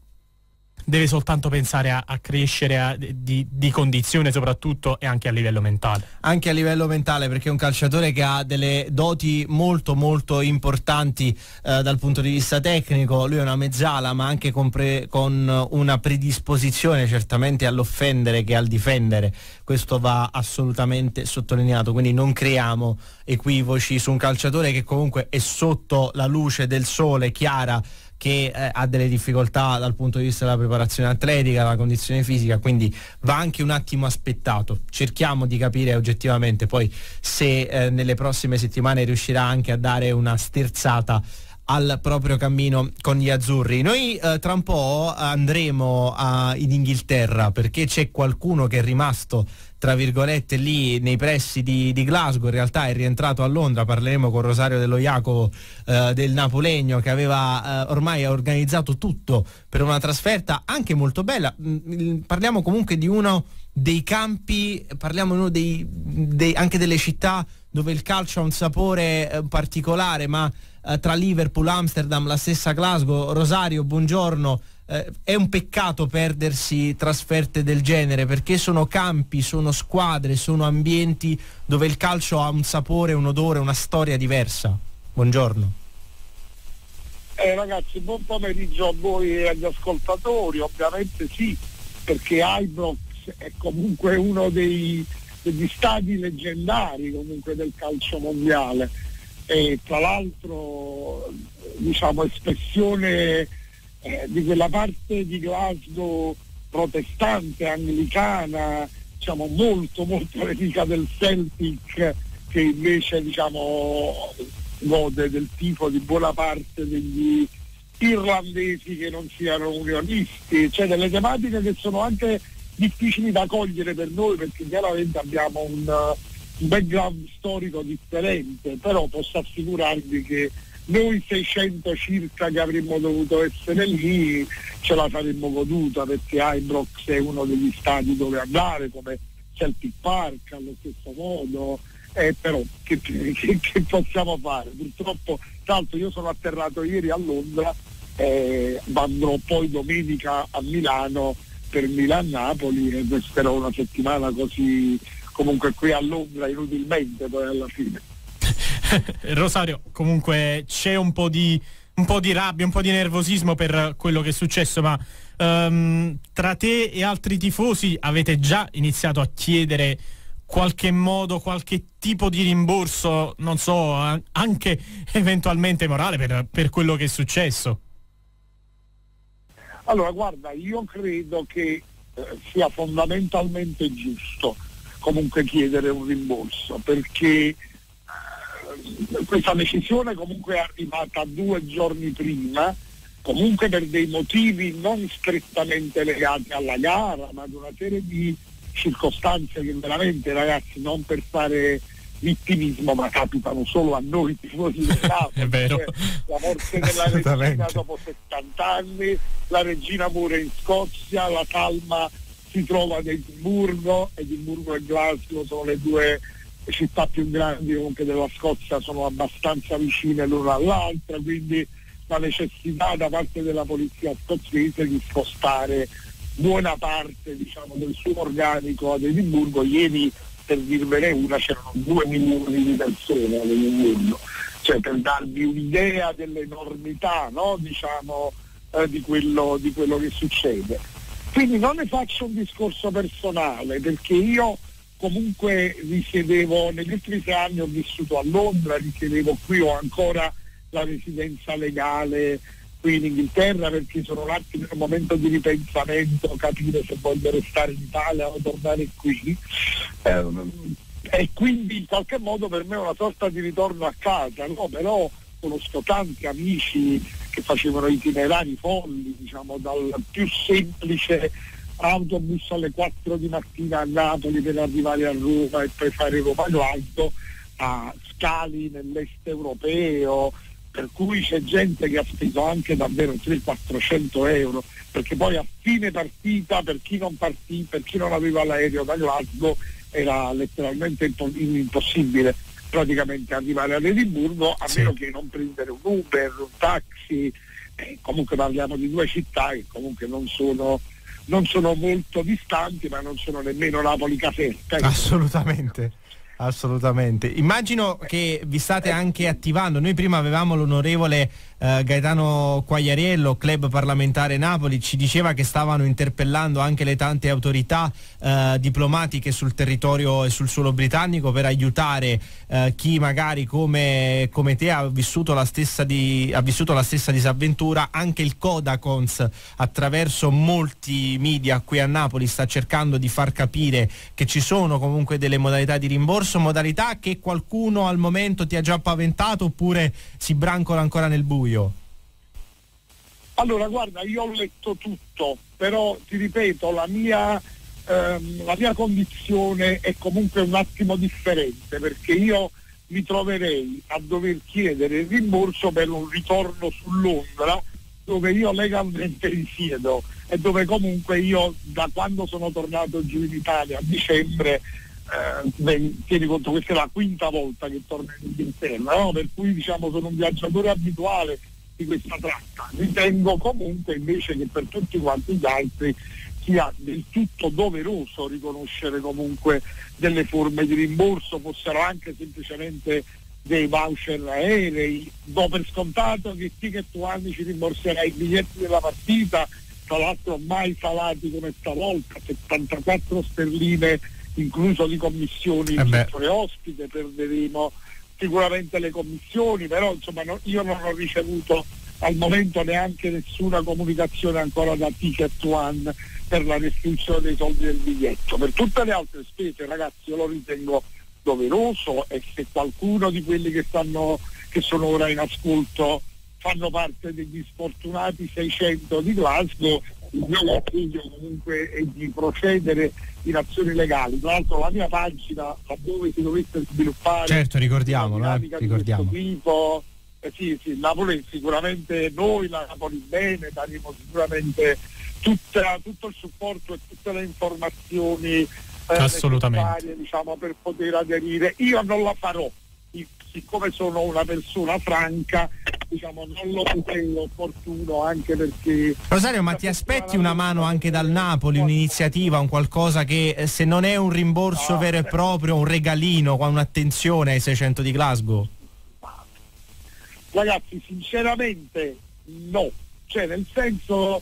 deve soltanto pensare a, a crescere a, di, di, condizione soprattutto e anche a livello mentale. Anche a livello mentale perché è un calciatore che ha delle doti molto molto importanti eh, dal punto di vista tecnico, lui è una mezzala ma anche con, con una predisposizione certamente all'offendere che al difendere, questo va assolutamente sottolineato, quindi non creiamo equivoci su un calciatore che comunque è sotto la luce del sole chiara che eh, ha delle difficoltà dal punto di vista della preparazione atletica, della condizione fisica, quindi va anche un attimo aspettato. Cerchiamo di capire oggettivamente poi se eh, nelle prossime settimane riuscirà anche a dare una sterzata al proprio cammino con gli azzurri. Noi eh, tra un po' andremo a, in Inghilterra perché c'è qualcuno che è rimasto tra virgolette lì nei pressi di, di, Glasgow, in realtà è rientrato a Londra, parleremo con Rosario dello Jacopo eh, del Napolegno che aveva eh, ormai organizzato tutto per una trasferta anche molto bella. Mm, parliamo comunque di uno dei campi, parliamo uno dei, dei, anche delle città dove il calcio ha un sapore eh, particolare, ma eh, tra Liverpool, Amsterdam, la stessa Glasgow. Rosario, buongiorno. Eh, è un peccato perdersi trasferte del genere perché sono campi, sono squadre, sono ambienti dove il calcio ha un sapore, un odore, una storia diversa. Buongiorno. Eh, ragazzi, buon pomeriggio a voi e agli ascoltatori. Ovviamente sì, perché Ibrox è comunque uno dei, degli stadi leggendari comunque del calcio mondiale e tra l'altro diciamo espressione eh, di quella parte di Glasgow protestante, anglicana, diciamo molto molto nemica del Celtic che invece diciamo gode del tifo di buona parte degli, irlandesi che non siano unionisti, cioè delle tematiche che sono anche difficili da cogliere per noi perché chiaramente abbiamo un background storico differente, però posso assicurarvi che noi 600 circa che avremmo dovuto essere lì ce la saremmo goduta perché Ibrox è uno degli stati dove andare come Celtic Park allo stesso modo eh, però che, che, che, possiamo fare? Purtroppo tra l'altro io sono atterrato ieri a Londra eh, andrò poi domenica a Milano per Milan-Napoli e resterò una settimana così comunque qui a Londra inutilmente poi alla fine Rosario, comunque c'è un po, di, un po' di rabbia, un po' di nervosismo per quello che è successo, ma um, tra te e altri tifosi avete già iniziato a chiedere qualche modo, qualche tipo di rimborso, non so, anche eventualmente morale per, per quello che è successo? Allora, guarda, io credo che eh, sia fondamentalmente giusto comunque chiedere un rimborso perché questa decisione comunque è arrivata due giorni prima, comunque per dei motivi non strettamente legati alla gara, ma ad una serie di circostanze che veramente ragazzi non per fare vittimismo ma capitano solo a noi tifosi del Napoli cioè, la morte della regina dopo 70 anni la regina muore in Scozia la calma si trova ad Edimburgo Edimburgo e Glasgow sono le due città più grandi comunque della Scozia sono abbastanza vicine l'una all'altra, quindi la necessità da parte della polizia scozzese di spostare buona parte diciamo, del suo organico ad Edimburgo. Ieri per dirvene una c'erano due milioni di persone ad Edimburgo, cioè per darvi un'idea dell'enormità no? diciamo, eh, di, quello, di quello che succede. Quindi non ne faccio un discorso personale perché io comunque risiedevo, negli ultimi tre anni ho vissuto a Londra, risiedevo qui, ho ancora la residenza legale qui in Inghilterra perché sono un attimo in un momento di ripensamento, capire se voglio restare in Italia o tornare qui. Eh, e quindi in qualche modo per me è una sorta di ritorno a casa, no? però conosco tanti amici che facevano itinerari folli, diciamo, dal più semplice autobus alle 4 di mattina a Napoli per arrivare a Roma e poi fare Roma-Glasgow a scali nell'est europeo, per cui c'è gente che ha speso anche davvero 300-400 euro, perché poi a fine partita per chi non partì, per chi non aveva l'aereo da Glasgow era letteralmente impossibile praticamente arrivare ad Edimburgo a sì. meno che non prendere un Uber, un taxi, eh, comunque parliamo di due città che comunque non sono non sono molto distanti ma non sono nemmeno Napoli Caserta. Assolutamente. Assolutamente. Immagino che vi state anche attivando. Noi prima avevamo l'onorevole eh, Gaetano Quagliariello, club parlamentare Napoli, ci diceva che stavano interpellando anche le tante autorità eh, diplomatiche sul territorio e sul suolo britannico per aiutare eh, chi magari come, come te ha vissuto, di, ha vissuto, la stessa disavventura. Anche il Codacons attraverso molti media qui a Napoli sta cercando di far capire che ci sono comunque delle modalità di rimborso, modalità che qualcuno al momento ti ha già paventato oppure si brancola ancora nel buio buio? Allora, guarda, io ho letto tutto, però ti ripeto, la mia, ehm, la mia condizione è comunque un attimo differente, perché io mi troverei a dover chiedere il rimborso per un ritorno su Londra dove io legalmente risiedo e dove comunque io da quando sono tornato giù in Italia a dicembre eh, tieni conto questa è la quinta volta che torno in Inghilterra, no? per cui diciamo sono un viaggiatore abituale di questa tratta. Ritengo comunque invece che per tutti quanti gli altri sia del tutto doveroso riconoscere comunque delle forme di rimborso, fossero anche semplicemente dei voucher aerei. Do per scontato che Ticket One ci rimborserà i biglietti della partita, tra l'altro mai salati come stavolta, 74 sterline incluso di commissioni eh ospite, perderemo sicuramente le commissioni, però insomma no, io non ho ricevuto al momento neanche nessuna comunicazione ancora da Ticket One per la restrizione dei soldi del biglietto. Per tutte le altre spese ragazzi io lo ritengo doveroso e se qualcuno di quelli che, stanno, che sono ora in ascolto fanno parte degli sfortunati 600 di Glasgow, il mio consiglio comunque è di procedere in azioni legali. Tra l'altro la mia pagina, laddove si dovesse sviluppare certo, ricordiamolo, eh, ricordiamo. tipo, eh, sì, sì, Napoli sicuramente noi, la Napoli bene, daremo sicuramente tutta, tutto il supporto e tutte le informazioni eh, Assolutamente. diciamo, per poter aderire. Io non la farò, siccome sono una persona franca diciamo, non lo ritengo opportuno anche perché... Rosario, ma ti aspetti una mano anche dal Napoli, un'iniziativa, un qualcosa che eh, se non è un rimborso no, vero e proprio, un regalino, un'attenzione ai 600 di Glasgow? Ragazzi, sinceramente no, cioè nel senso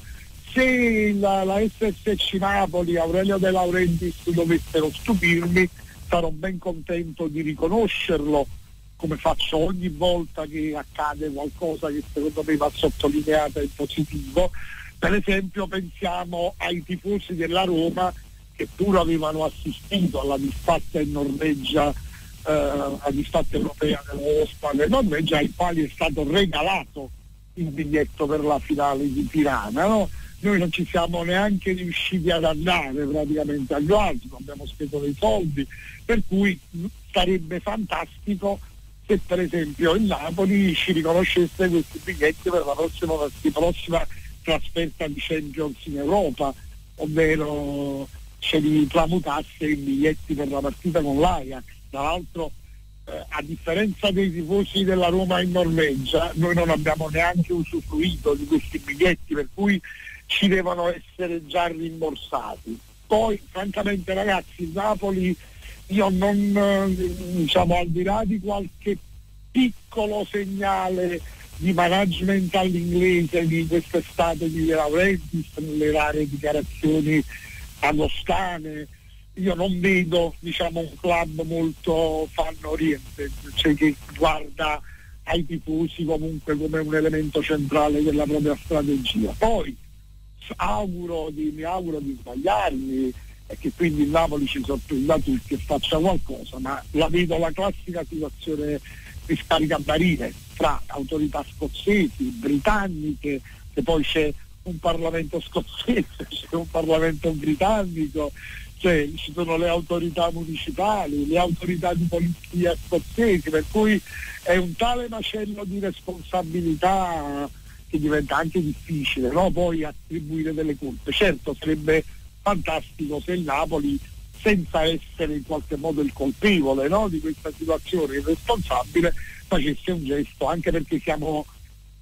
se la, la SSC Napoli, Aurelio De Laurentiis dovessero stupirmi, sarò ben contento di riconoscerlo come faccio ogni volta che accade qualcosa che secondo me va sottolineata in positivo. Per esempio pensiamo ai tifosi della Roma che pur avevano assistito alla disfatta in Norvegia, eh, alla disfatta europea dell'Ospan in Norvegia, ai quali è stato regalato il biglietto per la finale di Tirana. No? Noi non ci siamo neanche riusciti ad andare praticamente a Glasgow, abbiamo speso dei soldi, per cui sarebbe fantastico se per esempio il Napoli ci riconoscesse questi biglietti per la prossima, la prossima trasferta di Champions in Europa, ovvero ce li tramutasse in biglietti per la partita con l'Ajax. Tra l'altro eh, a differenza dei tifosi della Roma in Norvegia, noi non abbiamo neanche usufruito di questi biglietti, per cui ci devono essere già rimborsati. Poi francamente ragazzi Napoli io non, eh, diciamo, al di là di qualche piccolo segnale di management all'inglese di quest'estate di Laurentiis nelle varie dichiarazioni agostane, io non vedo diciamo, un club molto fan oriented, cioè che guarda ai tifosi comunque come un elemento centrale della propria strategia. Poi auguro di, mi auguro di sbagliarmi, e che quindi il Napoli ci sorprenda tutti e faccia qualcosa, ma la vedo la classica situazione di scaricabarile tra autorità scozzesi, britanniche, che poi c'è un Parlamento scozzese, c'è un Parlamento britannico, cioè, ci sono le autorità municipali, le autorità di polizia scozzesi, per cui è un tale macello di responsabilità che diventa anche difficile no? poi attribuire delle colpe. Certo sarebbe fantastico se il Napoli senza essere in qualche modo il colpevole no? di questa situazione, il responsabile, facesse un gesto, anche perché siamo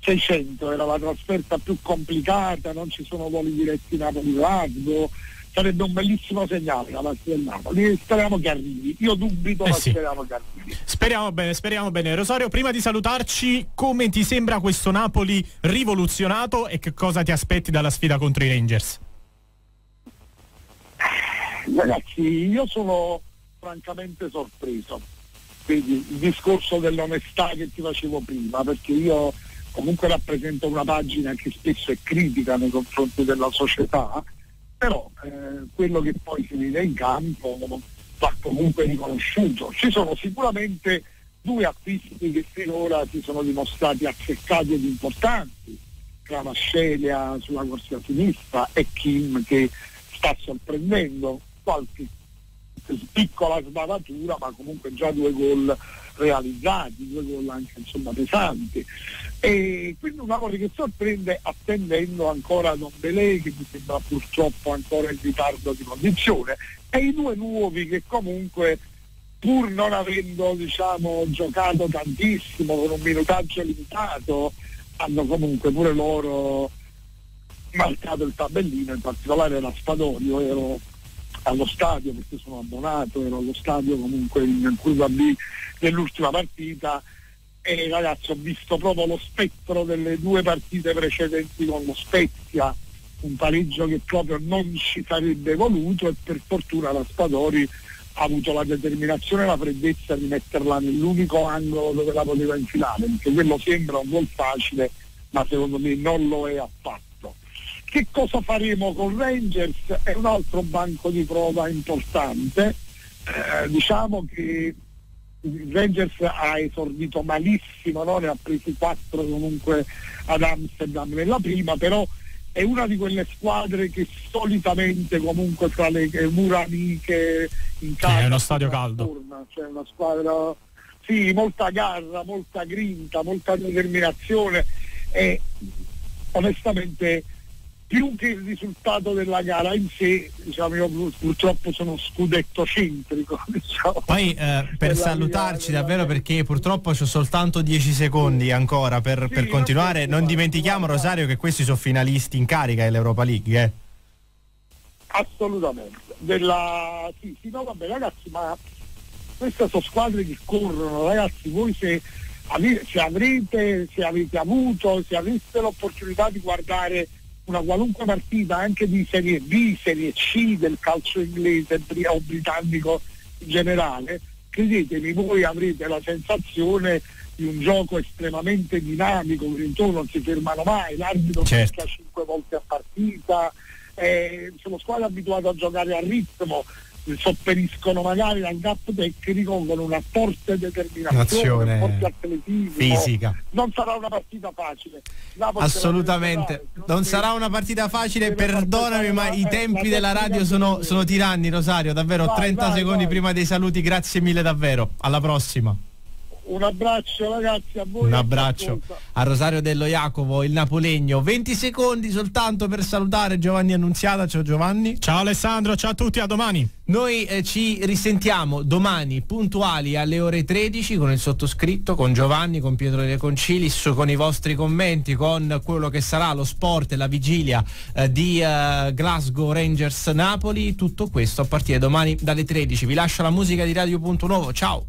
600, era la trasferta più complicata, non ci sono voli diretti Napoli-Glasgow, sarebbe un bellissimo segnale da parte del Napoli. Speriamo che arrivi. Io dubito eh ma sì. speriamo che arrivi. Speriamo bene speriamo bene. Rosario prima di salutarci come ti sembra questo Napoli rivoluzionato e che cosa ti aspetti dalla sfida contro i Rangers? Ragazzi, io sono francamente sorpreso. Quindi il discorso dell'onestà che ti facevo prima, perché io comunque rappresento una pagina che spesso è critica nei confronti della società, però eh, quello che poi si vede in campo va comunque riconosciuto. Ci sono sicuramente due acquisti che finora si sono dimostrati azzeccati ed importanti, Cravascelia sulla corsia sinistra e Kim che sta sorprendendo qualche piccola sbavatura, ma comunque già due gol realizzati, due gol anche insomma pesanti. E quindi un Napoli che sorprende attendendo ancora Don Belé che mi sembra purtroppo ancora in ritardo di condizione e i due nuovi che comunque pur non avendo diciamo, giocato tantissimo con un minutaggio limitato hanno comunque pure loro marcato il tabellino in particolare la Spadorio ero allo stadio perché sono abbonato, ero allo stadio comunque in curva B nell'ultima partita e ragazzi ho visto proprio lo spettro delle due partite precedenti con lo Spezia, un pareggio che proprio non ci sarebbe voluto e per fortuna la Spadori ha avuto la determinazione e la freddezza di metterla nell'unico angolo dove la poteva infilare, perché quello sembra un gol facile, ma secondo me non lo è affatto. Che cosa faremo con Rangers? È un altro banco di prova importante. Eh, diciamo che Rangers ha esordito malissimo, no? ne ha presi quattro comunque ad Amsterdam nella prima, però è una di quelle squadre che solitamente comunque tra le mura amiche in casa è uno stadio caldo turna, cioè una squadra sì, molta garra, molta grinta, molta determinazione e onestamente più che il risultato della gara in sé, diciamo, io purtroppo sono scudetto centrico. Diciamo, Poi eh, per salutarci gara, davvero perché purtroppo ho soltanto 10 secondi ancora per, sì, per continuare, non, non dimentichiamo Rosario che questi sono finalisti in carica dell'Europa League. Eh? Assolutamente. Della... Sì, sì, no, vabbè ragazzi, ma queste sono squadre che corrono, ragazzi, voi se, se avrete, se avete avuto, se aveste l'opportunità di guardare una qualunque partita anche di Serie B, Serie C del calcio inglese o britannico in generale, credetemi voi avrete la sensazione di un gioco estremamente dinamico, intorno non si fermano mai, l'arbitro certo. fischia cinque volte a partita, eh, sono squadre abituate a giocare a ritmo, sopperiscono magari dal gap tecnico con una forte determinazione, forte atletismo. Fisica. Non sarà una partita facile. Napoli Assolutamente, non, non sarà una partita facile, perdonami, ma i tempi della radio sono, sono, tiranni, Rosario. Davvero, vai, 30 vai, secondi vai. prima dei saluti, grazie mille davvero. Alla prossima. Un abbraccio ragazzi a voi. Un abbraccio a Rosario Dello Jacopo, il Napolegno. 20 secondi soltanto per salutare Giovanni Annunziata. Ciao Giovanni. Ciao Alessandro, ciao a tutti, a domani. Noi eh, ci risentiamo domani puntuali alle ore 13 con il sottoscritto, con Giovanni, con Pietro De Concilis, con i vostri commenti, con quello che sarà lo sport e la vigilia eh, di eh, Glasgow Rangers Napoli. Tutto questo a partire domani dalle 13. Vi lascio la musica di Radio Punto Nuovo. Ciao.